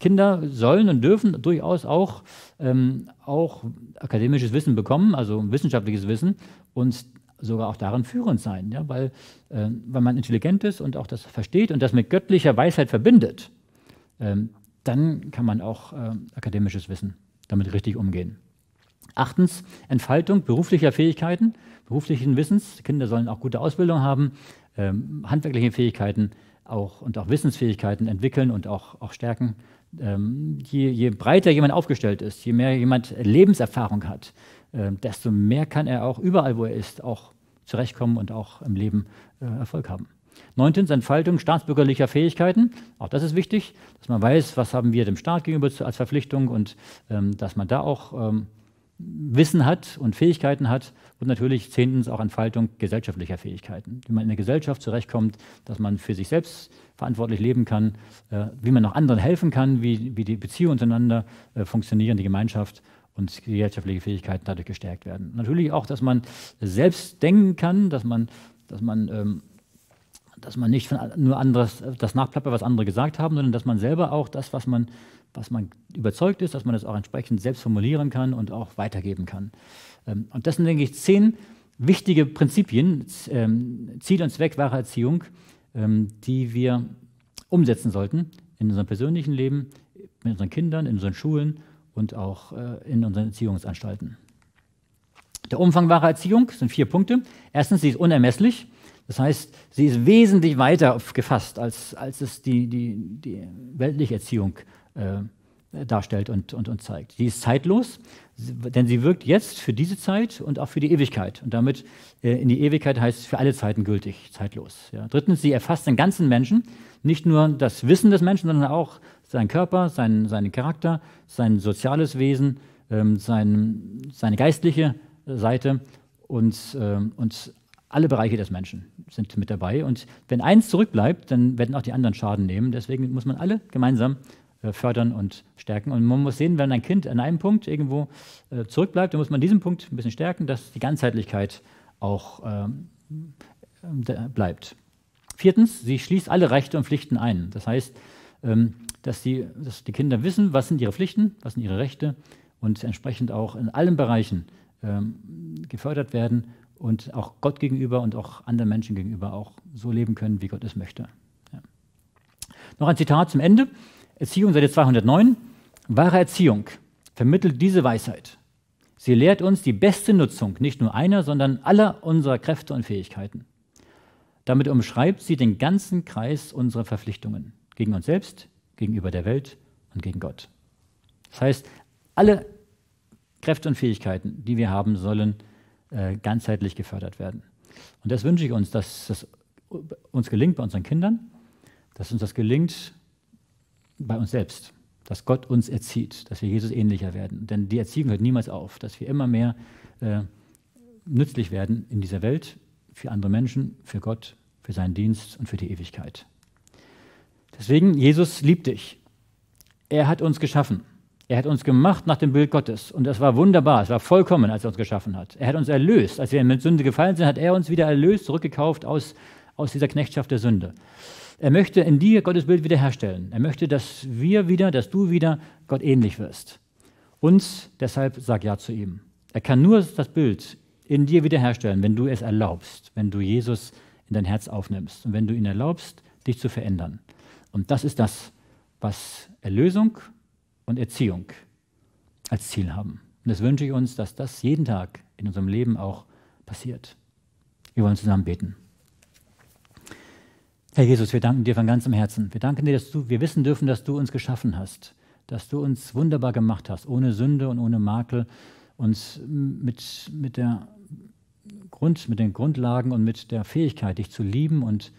Kinder sollen und dürfen durchaus auch, ähm, auch akademisches Wissen bekommen, also wissenschaftliches Wissen und sogar auch darin führend sein, ja? weil, äh, weil man intelligent ist und auch das versteht und das mit göttlicher Weisheit verbindet, ähm, dann kann man auch äh, akademisches Wissen damit richtig umgehen. Achtens, Entfaltung beruflicher Fähigkeiten, beruflichen Wissens. Kinder sollen auch gute Ausbildung haben, ähm, handwerkliche Fähigkeiten auch, und auch Wissensfähigkeiten entwickeln und auch, auch stärken. Ähm, je, je, breiter jemand aufgestellt ist, je mehr jemand Lebenserfahrung hat, äh, desto mehr kann er auch überall, wo er ist, auch zurechtkommen und auch im Leben äh, Erfolg haben. Neuntens, Entfaltung staatsbürgerlicher Fähigkeiten. Auch das ist wichtig, dass man weiß, was haben wir dem Staat gegenüber als Verpflichtung und ähm, dass man da auch ähm, Wissen hat und Fähigkeiten hat und natürlich zehntens auch Entfaltung gesellschaftlicher Fähigkeiten, wie man in der Gesellschaft zurechtkommt, dass man für sich selbst verantwortlich leben kann, äh, wie man auch anderen helfen kann, wie, wie die Beziehungen untereinander äh, funktionieren, die Gemeinschaft und gesellschaftliche Fähigkeiten dadurch gestärkt werden. Natürlich auch, dass man selbst denken kann, dass man, dass man ähm, dass man nicht von nur anderes, das nachplappert, was andere gesagt haben, sondern dass man selber auch das, was man, was man überzeugt ist, dass man das auch entsprechend selbst formulieren kann und auch weitergeben kann. Ähm, und das sind, denke ich, zehn wichtige Prinzipien, ähm, Ziel und Zweck wahrer Erziehung, ähm, die wir umsetzen sollten in unserem persönlichen Leben, mit unseren Kindern, in unseren Schulen und auch äh, in unseren Erziehungsanstalten. Der Umfang wahrer Erziehung sind vier Punkte. Erstens, sie ist unermesslich. Das heißt, sie ist wesentlich weiter gefasst, als, als es die, die, die weltliche Erziehung äh, darstellt und, und, und zeigt. Sie ist zeitlos, denn sie wirkt jetzt für diese Zeit und auch für die Ewigkeit. Und damit äh, in die Ewigkeit heißt für alle Zeiten gültig, zeitlos. Ja. Drittens, sie erfasst den ganzen Menschen, nicht nur das Wissen des Menschen, sondern auch seinen Körper, seinen, seinen Charakter, sein soziales Wesen, ähm, sein, seine geistliche Seite und, ähm, und alle Bereiche des Menschen sind mit dabei. Und wenn eins zurückbleibt, dann werden auch die anderen Schaden nehmen. Deswegen muss man alle gemeinsam äh, fördern und stärken. Und man muss sehen, wenn ein Kind an einem Punkt irgendwo äh, zurückbleibt, dann muss man diesen Punkt ein bisschen stärken, dass die Ganzheitlichkeit auch ähm, bleibt. Viertens, sie schließt alle Rechte und Pflichten ein. Das heißt, ähm, dass die, dass die Kinder wissen, was sind ihre Pflichten, was sind ihre Rechte und entsprechend auch in allen Bereichen ähm, gefördert werden und auch Gott gegenüber und auch anderen Menschen gegenüber auch so leben können, wie Gott es möchte. Ja. Noch ein Zitat zum Ende. Erziehung, Seite 209. Wahre Erziehung vermittelt diese Weisheit. Sie lehrt uns die beste Nutzung nicht nur einer, sondern aller unserer Kräfte und Fähigkeiten. Damit umschreibt sie den ganzen Kreis unserer Verpflichtungen gegen uns selbst, gegenüber der Welt und gegen Gott. Das heißt, alle Kräfte und Fähigkeiten, die wir haben, sollen äh, ganzheitlich gefördert werden. Und das wünsche ich uns, dass das uns gelingt bei unseren Kindern, dass uns das gelingt bei uns selbst, dass Gott uns erzieht, dass wir Jesus ähnlicher werden. Denn die Erziehung hört niemals auf, dass wir immer mehr äh, nützlich werden in dieser Welt, für andere Menschen, für Gott, für seinen Dienst und für die Ewigkeit. Deswegen, Jesus liebt dich. Er hat uns geschaffen. Er hat uns gemacht nach dem Bild Gottes. Und das war wunderbar. Es war vollkommen, als er uns geschaffen hat. Er hat uns erlöst. Als wir mit Sünde gefallen sind, hat er uns wieder erlöst, zurückgekauft aus, aus dieser Knechtschaft der Sünde. Er möchte in dir Gottes Bild wiederherstellen. Er möchte, dass wir wieder, dass du wieder Gott ähnlich wirst. Und deshalb sag Ja zu ihm. Er kann nur das Bild in dir wiederherstellen, wenn du es erlaubst, wenn du Jesus in dein Herz aufnimmst und wenn du ihn erlaubst, dich zu verändern. Und das ist das, was Erlösung und Erziehung als Ziel haben. Und das wünsche ich uns, dass das jeden Tag in unserem Leben auch passiert. Wir wollen zusammen beten. Herr Jesus, wir danken dir von ganzem Herzen. Wir danken dir, dass du, wir wissen dürfen, dass du uns geschaffen hast, dass du uns wunderbar gemacht hast, ohne Sünde und ohne Makel, uns mit, mit, der Grund, mit den Grundlagen und mit der Fähigkeit, dich zu lieben und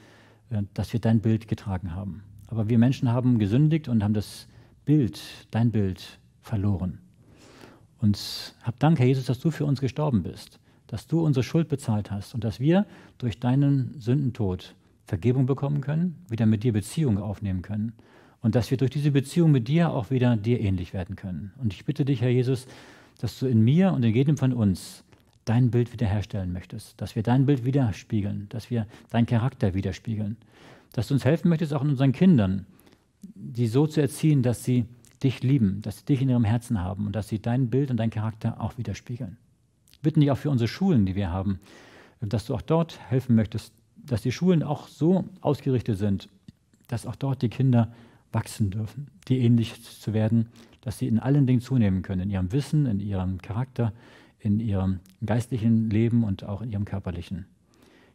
äh, dass wir dein Bild getragen haben. Aber wir Menschen haben gesündigt und haben das Bild, dein Bild verloren. Und hab Dank, Herr Jesus, dass du für uns gestorben bist, dass du unsere Schuld bezahlt hast und dass wir durch deinen Sündentod Vergebung bekommen können, wieder mit dir Beziehung aufnehmen können und dass wir durch diese Beziehung mit dir auch wieder dir ähnlich werden können. Und ich bitte dich, Herr Jesus, dass du in mir und in jedem von uns dein Bild wiederherstellen möchtest, dass wir dein Bild widerspiegeln, dass wir deinen Charakter widerspiegeln, dass du uns helfen möchtest, auch in unseren Kindern, die so zu erziehen, dass sie dich lieben, dass sie dich in ihrem Herzen haben und dass sie dein Bild und dein Charakter auch widerspiegeln. Bitten dich auch für unsere Schulen, die wir haben, dass du auch dort helfen möchtest, dass die Schulen auch so ausgerichtet sind, dass auch dort die Kinder wachsen dürfen, die ähnlich zu werden, dass sie in allen Dingen zunehmen können, in ihrem Wissen, in ihrem Charakter, in ihrem geistlichen Leben und auch in ihrem körperlichen.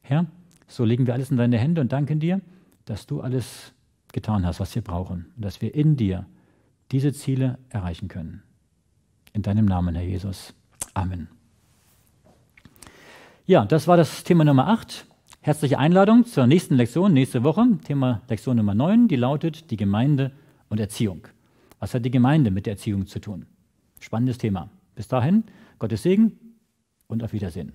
Herr, so legen wir alles in deine Hände und danken dir, dass du alles getan hast, was wir brauchen und dass wir in dir diese Ziele erreichen können. In deinem Namen, Herr Jesus. Amen. Ja, das war das Thema Nummer 8. Herzliche Einladung zur nächsten Lektion, nächste Woche. Thema Lektion Nummer 9, die lautet die Gemeinde und Erziehung. Was hat die Gemeinde mit der Erziehung zu tun? Spannendes Thema. Bis dahin, Gottes Segen und auf Wiedersehen.